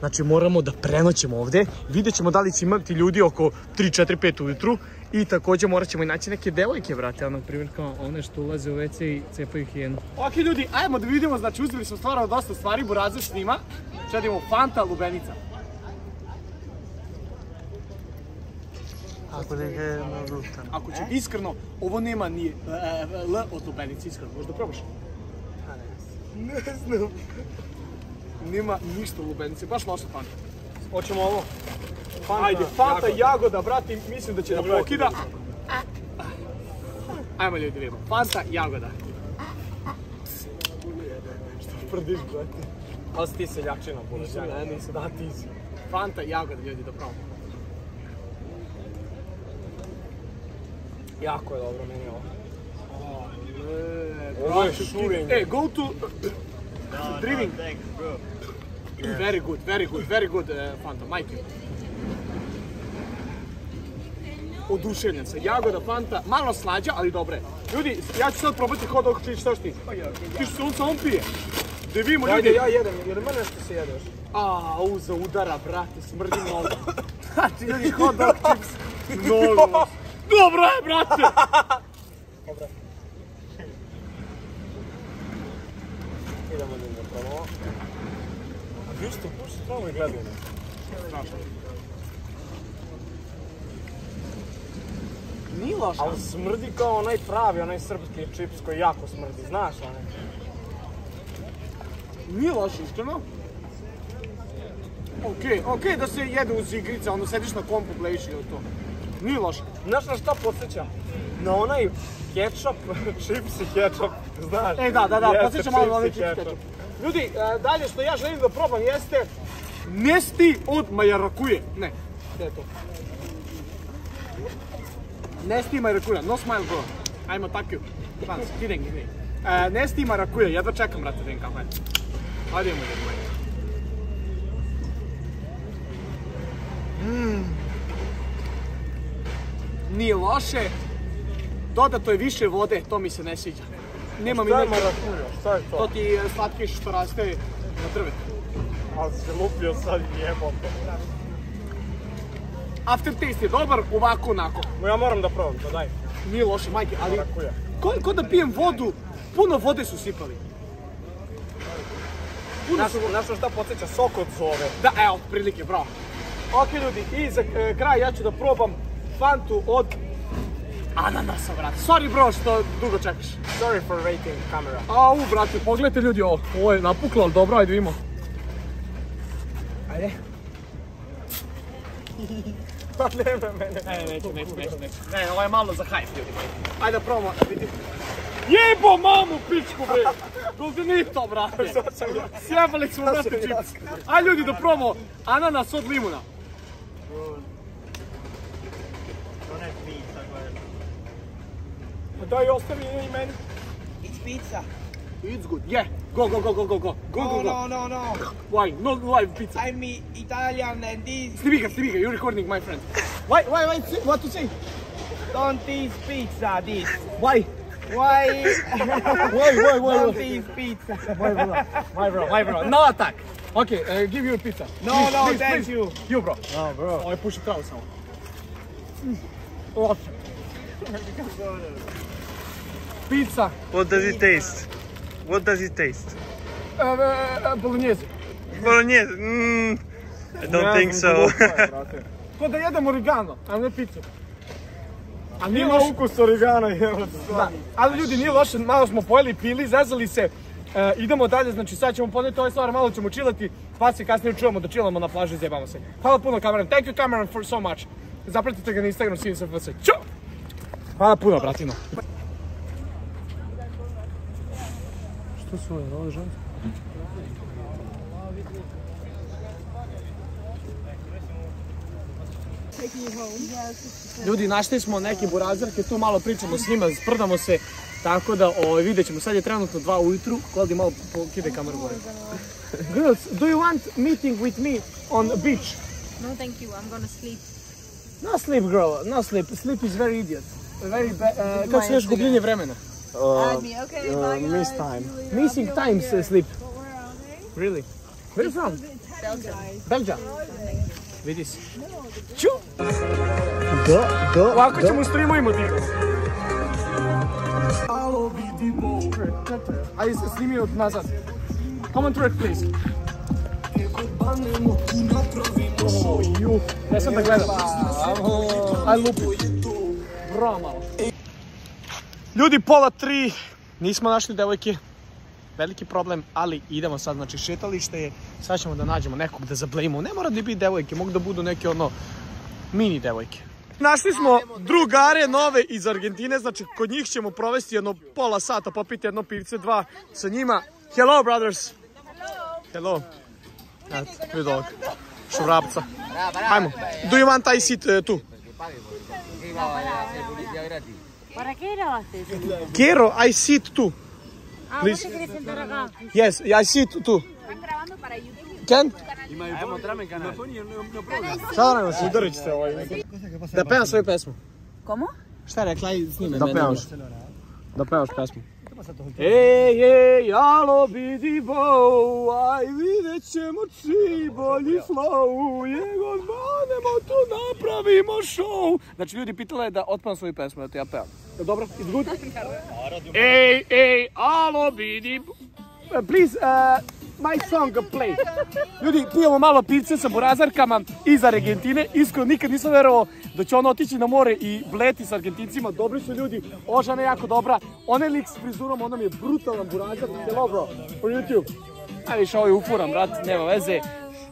Znači moramo da prenoćemo ovde, vidjet ćemo da li će imati ljudi oko 3, 4, 5 ujutru i takođe morat ćemo i naći neke devojke, brate, ono, na primjer kao one što ulaze u WC i cepaju hijenu. Ok ljudi, ajmo da vidimo, znači uzeli smo stvarno dosta stvari, Burazer snima, sad imamo Fanta, Lubenica. Ako da je. Ako će iskreno, ovo nema ni e, e, L od lubenice, iskreno. Možda probaš? Ne znam. Nema ništa lubenice, baš loša fanta. Hoćemo ovo? Fanta, Ajde, fanta, jagoda. jagoda, brati, mislim da će da pokida. Ajmo ljudi, vidimo. Fanta, jagoda. Što prdiš, brate? Ali si ti seljačina. Nisam ja, nisam, da ti si. Fanta, jagoda, ljudi, da probamo. Jako je dobro meni ovo. Ovo je šurenje. E, go to driving. Very good, very good, very good, uh, Fanta, majke. Oduševljen sam. Jagoda, Fanta, malo slađa, ali dobre. Ljudi, ja ću sad probati hot dog, ti šta ti? Ti što se on samo pije. Da vidimo ljudi. Ajde, ja jedem, jer ima nešto se jedeš. A, u, za udara, brate, smrdi mnogo. Znači, ljudi, hot dog chips. Mnogo. Dobro je, brate! Idemo da što, puši pravo i gledaju. Strašno. Nije loša. Ali smrdi kao onaj pravi, onaj srpski čips koji jako smrdi, znaš onaj? Nije loše, iskreno. Okej, okej da se jede uz igrice, ono sediš na kompu, blejiš ili to. Nije loše. Znaš na šta podsjeća? Na onaj ketchup, čips i ketchup, znaš? E, da, da, da, podsjeća malo na onaj čips i ketchup. Ljudi, e, dalje što ja želim da probam jeste Nesti od majarakuje. Ne, gde je to? Nesti marakuja, no smile bro. I'm attack you. Thanks, kidding me. E, Nesti marakuja, jedva čekam, brate, da vidim kako je. Hajde imamo moji. Mm. Nije loše. Dodato je više vode, to mi se ne sviđa. Nema mi neke- marakuja? Šta je to? To ti je slatkiš što raste na drvetu. Ali se lupio sad jebote. Aftertaste je dobar, ovako onako. Ma ja moram da probam, to daj. Nije loše, majke, ali ko, ko da pijem vodu, puno vode su sipali. Puno su znaš na šta podsjeća? Sok od zove. Da, evo, prilike, bravo. Ok, ljudi, i za e, kraj ja ću da probam Fantu od ananasa, brate. Sorry, bro, što dugo čekaš. Sorry for waiting camera. Au, brate, pogledajte ljudi ovo. Ovo je napuklo, ali dobro, ajde vidimo. Ajde. Pa nema mene. Ne, neću, neću, neću, neću. Ne, ovo je malo za hype, ljudi. Ajde da probamo, vidi. Jebo mamu, pičku, bre! Goldenito, brate! Sjebali smo, brate, čips. Ajde, ljudi, da probamo ananas od limuna. Daj, ostavi i meni. It's pizza. It's good, yeah. Go, go, go, go, go, go. Go, go, No, go. no, no, no. Why? No live pizza. I'm Italian and this. Stibiga, Stibiga, you're recording, my friend. Why, why, why, what to say? Don't eat pizza, this. Why? Why? Why, why, why, Don't why? eat pizza. My bro, my bro, my bro. No attack. Okay, uh, give you a pizza. No, Please, no, please, thank please. you. You, bro. No, bro. Ovaj puši travu samo. Loše. Pizza. What does it taste? What does it taste? Uh, uh, bolognese. Bolognese? Mm, I don't think so. Ko da jedem origano, a ne pizzu. A nije loše. ukus origana, jebote. Da, ali ljudi nije loše, malo smo pojeli, pili, zezali se. E, idemo dalje, znači sad ćemo podneti ove stvari, malo ćemo chillati, pa se kasnije čujemo da chillamo na plaži i zjebamo se. Hvala puno Cameron, thank you Cameron for so much. Zapratite ga na Instagram, svi se FS. Ćao! Hvala puno, bratino. Što su ove, ove ženske? Ljudi, našli smo neke burazerke, tu malo pričamo s njima, sprdamo se, tako da ovaj, vidjet ćemo. Sad je trenutno dva ujutru, Koldi malo pokide kameru gore. Girls, do you want meeting with me on beach? No, thank you. I'm gonna sleep. No sleep, girl, no sleep. Sleep is very idiot. Very bad. Uh, kako se još gubljenje vremena? Okay, miss time. Missing times uh, sleep. Really? Where are you from? Belgium. Belgium. Vidi se. Ču! Ovako ćemo u streamovima digati. Ajde, snimi od nazad. Come on track, please. Oh. Ne sam da gledam. Aj, lupi. Bravo malo. Ljudi, pola tri. Nismo našli devojke. Veliki problem, ali idemo sad, znači šetalište je, sad ćemo da nađemo nekog da zablejimo. Ne mora da biti devojke, mogu da budu neke ono mini devojke. Našli smo drugare nove iz Argentine, znači kod njih ćemo provesti jedno pola sata, popiti jedno pivce, dva sa njima. Hello brothers! Hello! Eto, vidi ovog švrapca. Ajmo, do you want I sit uh, tu? ¿Para qué grabaste? Quiero I sit tu. Ah, Please. vos te querés sentar acá. Yes, I sit tu. ¿Están grabando para YouTube? Can? Ajmo, mostrame canal. Šta da nam se udarit ćete ovaj? Da pevam svoju pesmu. ¿Cómo? Šta rekla i snime? Da pevaš. Da pevaš pesmu. Ej, ej, alo, bidi bow, aj vidjet ćemo čiji bolji flow, jego manemo tu napravimo show. Znači ljudi pitala je da otpevam svoju pesmu, da te ja pevam. Je dobro? It's good? Ej, ej, alo, bidi bo- Please, uh, my song play. Ljudi, pijemo malo pice sa burazarkama iz Argentine. Iskreno, nikad nisam verovao da će on otići na more i bleti s Argentincima. Dobri su ljudi, ova žena je jako dobra. Onaj lik s frizurom, on nam je brutalan burazar. Hello bro, for YouTube. A više ovaj ufuram, brat, nema veze.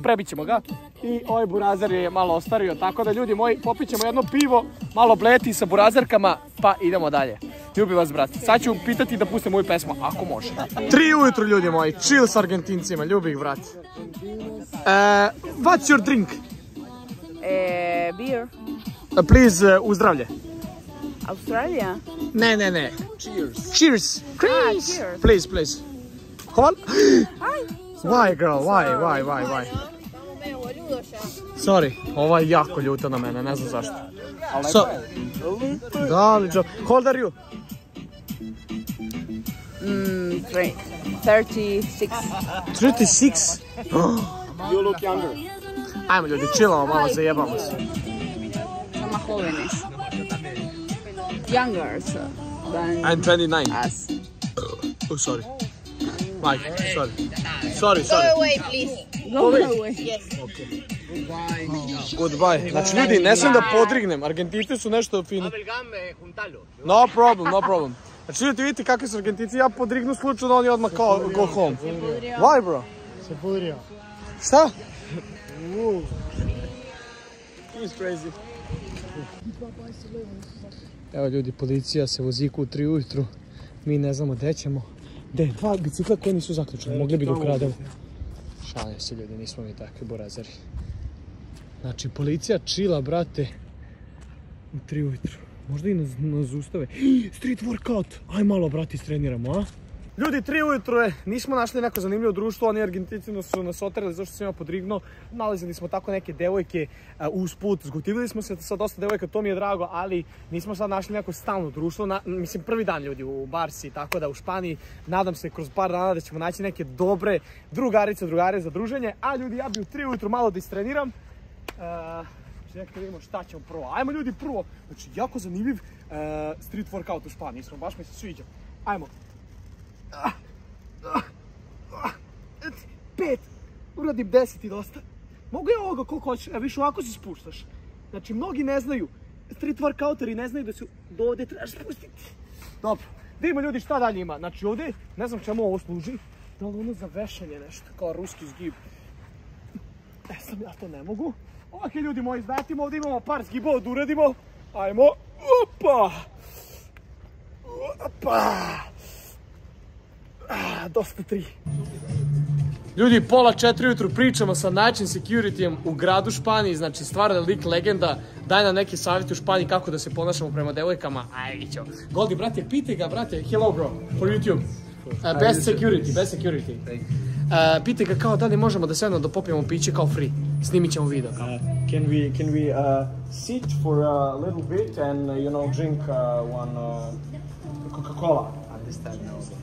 Prebit ćemo ga. I ovaj burazar je malo ostario, tako da ljudi moji, popit ćemo jedno pivo, malo bleti sa burazarkama, pa idemo dalje. Ljubi vas, brat. Sad ću pitati da pustim moju pesmu, ako može. Tri ujutru, ljudi moji, chill s Argentincima, ljubi ih, brat. Uh, what's your drink? Eh, beer. Uh, please, uh, u zdravlje. Australia. Ne, ne, ne. Cheers. Cheers. Cheers. cheers. Please, please. Hvala. Why, girl? Why, why, why, why? Sorry, ova je jako ljuta na mene, ne znam zašto. So, da, ali čo? How old are you? Mm, three, 36. 36? You look younger. Ajmo ljudi, chillamo malo, zajebamo se. Más jóvenes. Younger so, than I'm 29. us. Oh, sorry. Mike, sorry. Sorry, sorry. away, please. Go Away. away. Yes. Goodbye. Znači ljudi, ne sam da podrignem, Argentinci su nešto fini. No problem, no problem. Znači ljudi, vidite kakvi su Argentinci, ja podrignu slučajno, oni odmah kao go home. Why bro? Se pudrio. Šta? He's crazy. Evo ljudi, policija se voziku u tri ujutru. Mi ne znamo gde ćemo. Gde? Dva bicikla koji nisu zaključeni, mogli bi da ukrademo. Šalim se ljudi, nismo mi takvi borazari. Znači, policija čila, brate, u tri ujutru. Možda i nas, ustave. Street workout! Aj malo, brate, istreniramo, a? Ljudi, tri ujutro je, nismo našli neko zanimljivo društvo, oni Argentinci su nas oterali zašto sam ja podrignuo. Nalazili smo tako neke devojke uh, uz put, zgotivili smo se sa dosta devojka, to mi je drago, ali nismo sad našli neko stalno društvo. Mislim, prvi dan ljudi u Barsi, tako da u Španiji, nadam se kroz par dana da ćemo naći neke dobre drugarice, drugare za druženje. A ljudi, ja bi u tri ujutro malo da istreniram. Uh, Čekaj da vidimo šta ćemo prvo. Ajmo ljudi prvo. Znači, jako zanimljiv uh, street workout u Španiji. Iskreno, baš mi se sviđa. Ajmo. Et, Pet. Uradim deset i dosta. Mogu ja ovoga koliko hoćeš. Evo više ovako se spuštaš. Znači, mnogi ne znaju. Street workouteri ne znaju da se do ovde trebaš spustiti. Dobro. Ima ljudi šta dalje ima. Znači ovdje, ne znam čemu ovo služi. Da li ono za vešanje nešto, kao ruski zgib. E sam ja to ne mogu. Ok ljudi moji, znatimo, ovdje imamo par zgibova da uradimo. Ajmo. Opa! Opa! Ah, dosta tri. Ljudi, pola četiri ujutru pričamo sa način securityjem u gradu Španiji, znači stvarno je lik legenda, daj nam neki savjet u Španiji kako da se ponašamo prema devojkama, aj ćemo. Goldi, brate, pitaj ga, brate, hello bro, for YouTube. Uh, best security, best security. Uh, pitaj ga kao da li možemo da sedno da popijemo piće kao free, snimit ćemo video kao. Can we can we uh, sit for a little bit and uh, you know drink uh, one uh, Coca-Cola? Understand now.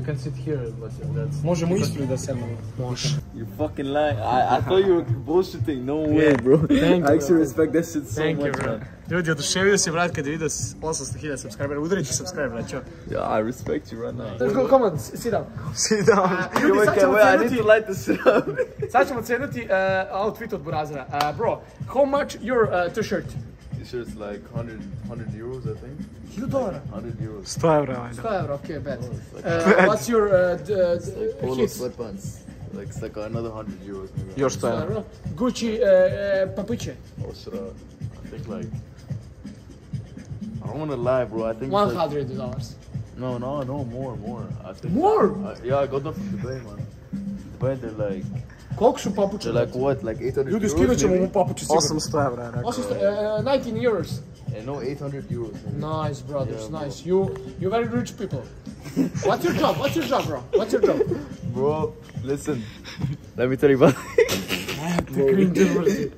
You can sit here, but that's... Možemo ispred da sednemo. Može. You fucking lying. I, I thought you were bullshitting. No way, bro. Thank I you, actually respect that shit so Thank you, much, bro. man. Ljudi, oduševio se brat kad je vidio s 800.000 subscribera. Udarit ću subscribe, braćo. Yeah, I respect you right now. Go, come on, sit down. Sit down. Uh, ljudi, Wait, sad ćemo wait, I need to light this up. Sad ćemo cenuti uh, outfit od Burazera. Uh, bro, how much your uh, t-shirt? This shirt's like 100, 100 euros, I think. 1000 dolara. 100 euros. 100 evra, ajde. 100 euro, okay, bad. like- Uh, what's your uh, d- It's like polo hits? sweatpants. Like it's like another 100 euros. Maybe. Još 100 100 euro. Gucci uh, uh, papuče. Oh, shit. uh, I think like. I don't want to lie, bro. I think. it's like- 100 dollars. No, no, no, more, more. I think. More? Uh, yeah, I got them from Dubai, man. Dubai, they're like. Koliko su papuče? Like what? Like 800 Ljudi, euros? skinut ćemo maybe? mu papuče sigurno. 800 evra rekao. 800, uh, 19 euros. Eh, no, 800 euros. maybe. Nice, brothers, Yeah, bro. nice. You, you very rich people. What's your job? What's your job, bro? What's your job? Bro, listen. Let me tell you about. Cringe,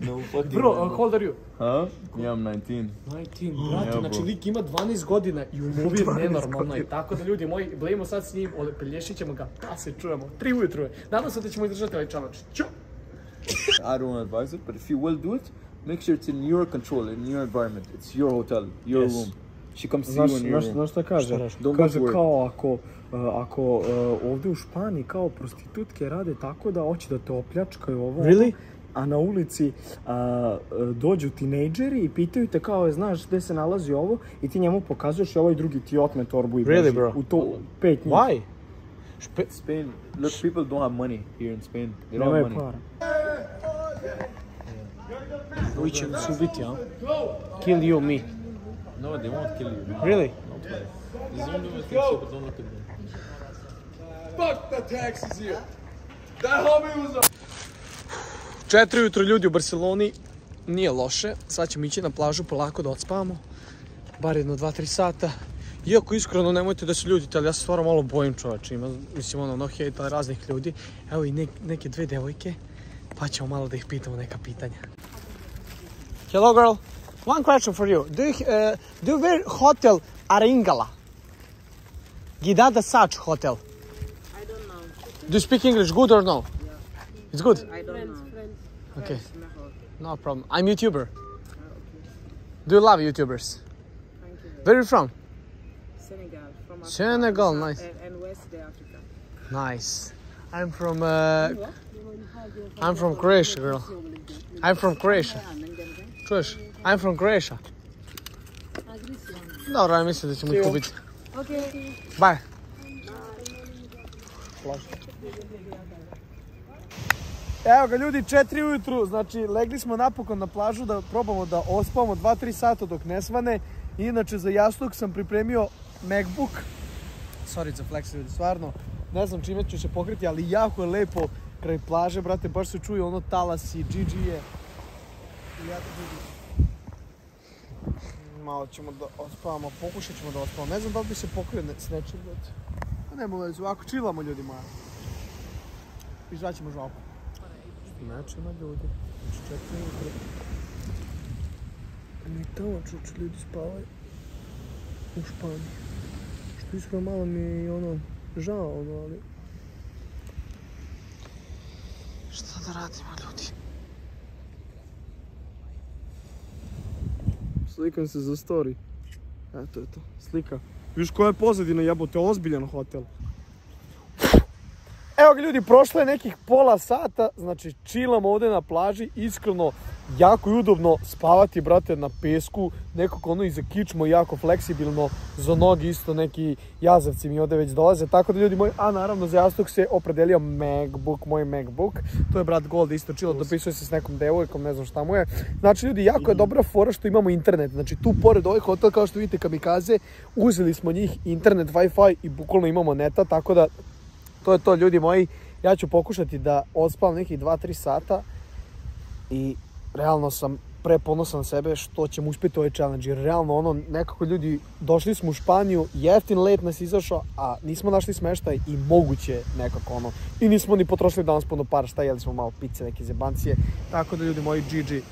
no fucking. Bro, uh, how old are you? Huh? Yeah, I'm 19. 19, brate, znači lik ima 12 godina i u movi je nenormalno i tako da ljudi moji, blejimo sad s njim, ole, pelješit ćemo ga, pa se čujemo, tri ujutru je. Nadam se da ćemo izdržati ovaj challenge. Ću! I don't advise it, but if you will do it, make sure it's in your control, in your environment. It's your hotel, your Yes. room. She comes to Znaš, you in your room. znaš šta kaže? Don't kaže to kao ako, uh, ako uh, ovdje u Španiji kao prostitutke rade tako da hoće da te opljačkaju ovo. Really? A na ulici a, dođu tinejdžeri i pitaju te kao, znaš gdje se nalazi ovo i ti njemu pokazuješ i ovaj drugi ti otme torbu i Really, bro? U to pet njih. Why? Spain, look, people don't have money here in Spain. They don't have money. para. Ovi će nas ubiti, a? Kill you, me. No, they won't kill you. Really? There's only one thing, so don't look at them. Fuck the taxis here. That homie was a... Četiri ujutro ljudi u Barceloni, nije loše. Sad ćemo ići na plažu polako da odspavamo. Bar jedno, dva, tri sata. Iako iskreno nemojte da se ljudite, ali ja se stvarno malo bojim čovječe. Ima, mislim ono, no ali raznih ljudi. Evo i ne- neke dve devojke, pa ćemo malo da ih pitamo neka pitanja. Hello girl, one question for you. Do you, uh, do you wear hotel Aringala? Guidada Sach Hotel. I don't know. Do you speak English good or no? It's good? I don't know. Okay. No problem. I'm YouTuber. Do you love YouTubers? Where are you from? Senegal. From Africa. Senegal, nice. And, and West Africa. Nice. I'm from uh, I'm from Croatia, girl. I'm from Croatia. Čuješ? I'm from Croatia. Dobro, ja mislim da ćemo ih ubiti. Okay. Bye. Evo ga ljudi, četiri ujutru, znači legli smo napokon na plažu da probamo da ospavamo 2-3 sata dok ne svane. Inače za jastuk sam pripremio Macbook. Sorry za flex ljudi, stvarno. Ne znam čime ću se pokriti, ali jako je lepo kraj plaže, brate, baš se čuje ono talasi, je. I GG. Malo ćemo da ospavamo, pokušat ćemo da ospavamo. Ne znam da li bi se pokrio s nečim, brate. Pa nema veze, ovako čilamo ljudi moja. I zvaćemo žalbu. Znači ima ljudi. Znači četiri ujutro. Mi tamo čuč ljudi spavaju. U Španiji. Što iskreno malo mi je i ono žao, ono, ali... Šta da radimo ljudi? Slikam se za story. Eto je to, slika. Viš koja je pozadina jebote, ozbiljan hotel. Evo ga ljudi, prošlo je nekih pola sata, znači chillam ovdje na plaži, iskreno jako je udobno spavati, brate, na pesku, nekako ono i za kičmo, jako fleksibilno, za noge isto neki jazavci mi ovde već dolaze, tako da ljudi moji, a naravno za jastuk se opredelio Macbook, moj Macbook, to je brat Gold isto čilo, dopisuje se s nekom devojkom, ne znam šta mu je. Znači ljudi, jako je dobra fora što imamo internet, znači tu pored ovaj hotel kao što vidite kamikaze, uzeli smo njih internet, wifi i bukvalno imamo neta, tako da to je to ljudi moji, ja ću pokušati da odspavam nekih 2-3 sata i realno sam preponosan sebe što ćemo uspjeti ovaj challenge. Jer realno ono, nekako ljudi, došli smo u Španiju, jeftin let nas izašao, a nismo našli smeštaj i moguće nekako ono. I nismo ni potrošili danas puno para, šta jeli smo malo pice, neke zebancije. Tako da ljudi moji GG.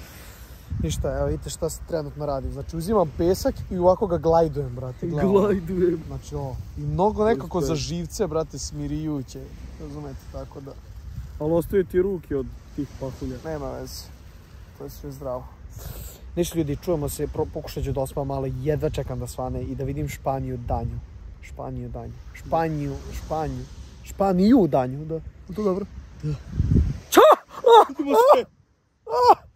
Ništa, evo vidite šta se trenutno radim. Znači uzimam pesak i ovako ga glajdujem, brate. Glajdujem. Znači ovo. I mnogo nekako za živce, brate, smirijuće. Razumete, tako da. Ali ostaju ti ruke od tih pahulja. Nema veze. To je sve zdravo. Ništa ljudi, čujemo se, pokušat ću da ospavam malo, jedva čekam da svane i da vidim Španiju danju. Španiju danju. Španiju, Španiju. Španiju danju, da. To dobro? Da. Ča! Ah! Ah! Ah!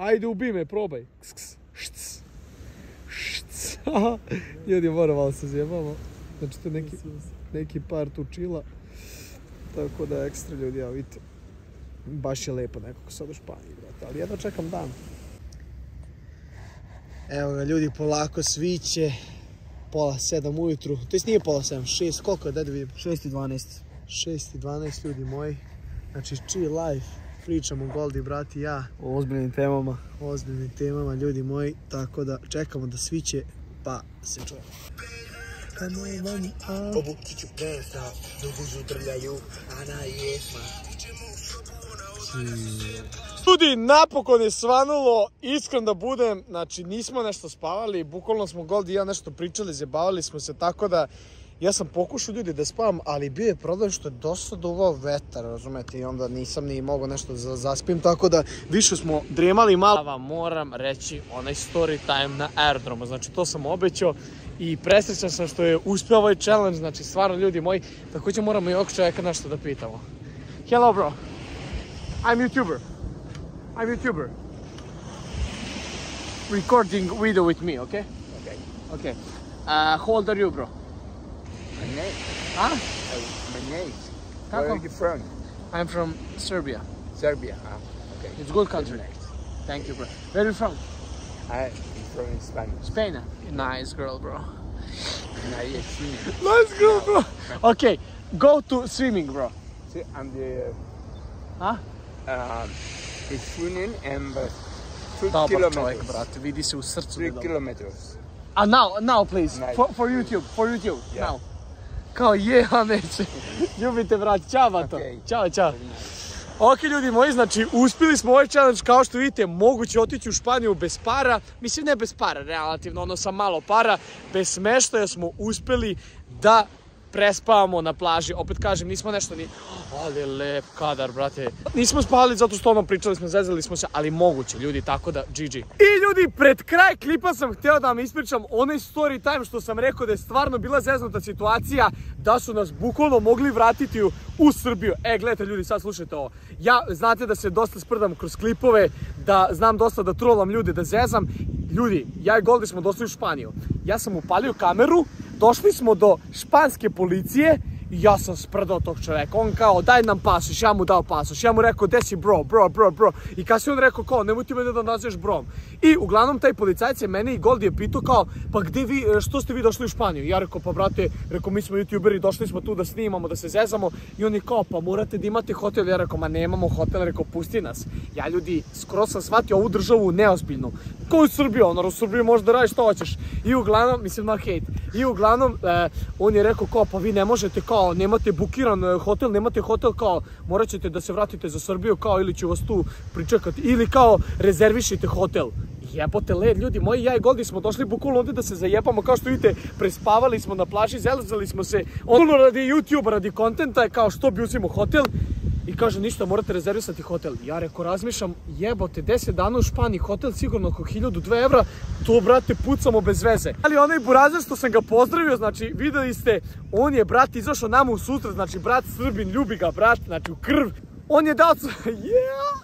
Ajde, ubi me, probaj. Ks, šc. Šc. Ljudi, moram malo se zjebamo. Znači, to je neki, neki par tu čila. Tako da ekstra ljudi, ja vidite. Baš je lepo nekako sad u Španiji, brate. Ali jedno čekam dan. Evo ga, ljudi, polako sviće. Pola sedam ujutru. To jest nije pola sedam, šest, koliko je, da vidim. 6 i 12. 6 i 12 ljudi moji. Znači, chill life. Pričamo Goldi, brat i ja. O ozbiljnim temama. O ozbiljnim temama, ljudi moji. Tako da čekamo da sviće, pa se čujemo. Ljudi, napokon je svanulo, iskren da budem, znači nismo nešto spavali, bukvalno smo Goldi i ja nešto pričali, zabavili smo se, tako da ja sam pokušao ljudi da spavam, ali bio je problem što je dosta duvao vetar, razumete, i onda nisam ni mogao nešto da zaspim, tako da više smo dremali malo. Vam moram reći onaj story time na aerodromu, znači to sam obećao i presrećan sam što je uspio ovaj challenge, znači stvarno ljudi moji, također moramo i ovog čovjeka nešto da pitamo. Hello bro, I'm YouTuber. I'm YouTuber. Recording video with me, okay? Okay. Okay. Uh, how old are you, bro? My name? Huh? My name? Kako? Where are you from? I'm from Serbia. Serbia. Ah, okay. It's good country. Thank you, bro. Where are you from? I'm from Spain. Spain. Nice girl, bro. Nice. Girl, bro. Okay, go to swimming, bro. See, I'm the Huh? um, it's swimming and uh, three Dobar kilometers. čovjek, brate, vidi se u srcu. Three da je dobar. kilometers. A now, now please, Nice. for, for YouTube, for YouTube, Yeah. now. Kao je, a neće. Ljubite, brat, ćao, bato. Okay. Ćao, ćao. Ok, ljudi moji, znači, uspjeli smo ovaj challenge, kao što vidite, moguće otići u Španiju bez para, mislim ne bez para, relativno, ono sa malo para, bez smeštaja smo uspjeli da prespavamo na plaži, opet kažem, nismo nešto ni... Ali lep kadar, brate. Nismo spali zato što ono pričali smo, zezali smo se, ali moguće, ljudi, tako da, GG. I ljudi, pred kraj klipa sam htio da vam ispričam onaj story time što sam rekao da je stvarno bila zeznuta situacija, da su nas bukvalno mogli vratiti u, u Srbiju. E, gledajte ljudi, sad slušajte ovo. Ja, znate da se dosta sprdam kroz klipove, da znam dosta da trolam ljude, da zezam. Ljudi, ja i Goldi smo došli u Španiju. Ja sam upalio kameru, došli smo do španske policije i ja sam sprdao tog čoveka. On kao, daj nam pasoš, ja mu dao pasoš. Ja mu rekao, gde si bro, bro, bro, bro. I kasnije on rekao kao, nemoj ti mene da naziveš brom. I uglavnom taj policajac je mene i Goldi je pitao kao, pa gde vi, e, što ste vi došli u Španiju? Ja rekao, pa brate, rekao, mi smo youtuberi, došli smo tu da snimamo, da se zezamo. I on je kao, pa morate da imate hotel. Ja rekao, ma nemamo hotel, rekao, pusti nas. Ja ljudi, skroz sam shvatio ovu državu neozbiljno. Ko u Srbiju, ono, u Srbiji možeš da radiš što hoćeš. I uglavnom, mislim, no hate. I uglavnom, e, on je rekao kao, pa vi ne možete kao, nemate bukiran e, hotel, nemate hotel kao, morat ćete da se vratite za Srbiju kao ili ću vas tu pričekati. Ili kao, rezervišite hotel. Jebote led, ljudi moji, ja i Goldi smo došli bukvalno ovdje da se zajebamo, kao što vidite, prespavali smo na plaži, zelezali smo se, ono radi YouTube, radi kontenta, kao što bi uzimo hotel. I kaže, ništa, morate rezervisati hotel. Ja reko, razmišljam, jebote, 10 dana u Španiji, hotel sigurno oko 1000-2 evra, to, brate, pucamo bez veze. Ali onaj burazer što sam ga pozdravio, znači, videli ste, on je, brat, izašao nama u susret, znači, brat Srbin, ljubi ga, brat, znači, u krv. On je dao, yeah!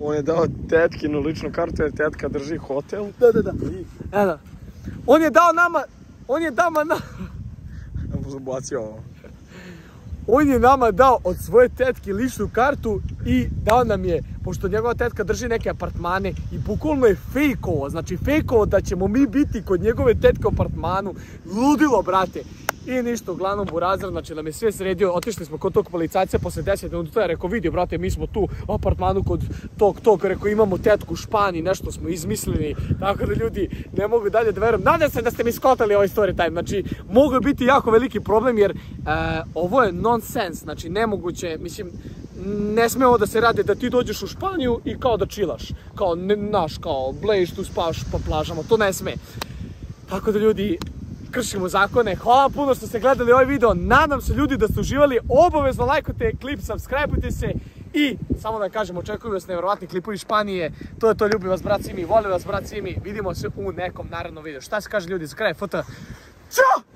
On je dao tetkinu ličnu kartu jer tetka drži hotel. Da, da, da. Da. On je dao nama, on je dama na... Zabacio ovo. On je nama dao od svoje tetke ličnu kartu i dao nam je, pošto njegova tetka drži neke apartmane i bukvalno je fejkovo, znači fejkovo da ćemo mi biti kod njegove tetke u apartmanu. Ludilo, brate. I ništa, uglavnom Burazir, znači nam je sve sredio, otišli smo kod tog policajca posle 10 minuta, rekao vidio brate mi smo tu u apartmanu kod tog tog, rekao imamo tetku u Španiji, nešto smo izmislili, tako da ljudi ne mogu dalje da verujem. Nadam se da ste mi skotali ovaj story time, znači mogu biti jako veliki problem jer e, ovo je nonsense, znači nemoguće, mislim, ne sme ovo da se radi da ti dođeš u i kao da čilaš, kao ne, naš, kao blejiš tu spavaš po plažama, to ne sme. Tako da ljudi, kršimo zakone. Hvala puno što ste gledali ovaj video. Nadam se ljudi da ste uživali. Obavezno lajkujte klip, subscribeujte se i samo da kažem, očekuju vas nevjerovatni klipovi Španije. To je to, ljubi vas brat Simi, voli vas brat Simi. Vidimo se u nekom narednom videu. Šta se kaže ljudi za kraj? Foto. Ćao!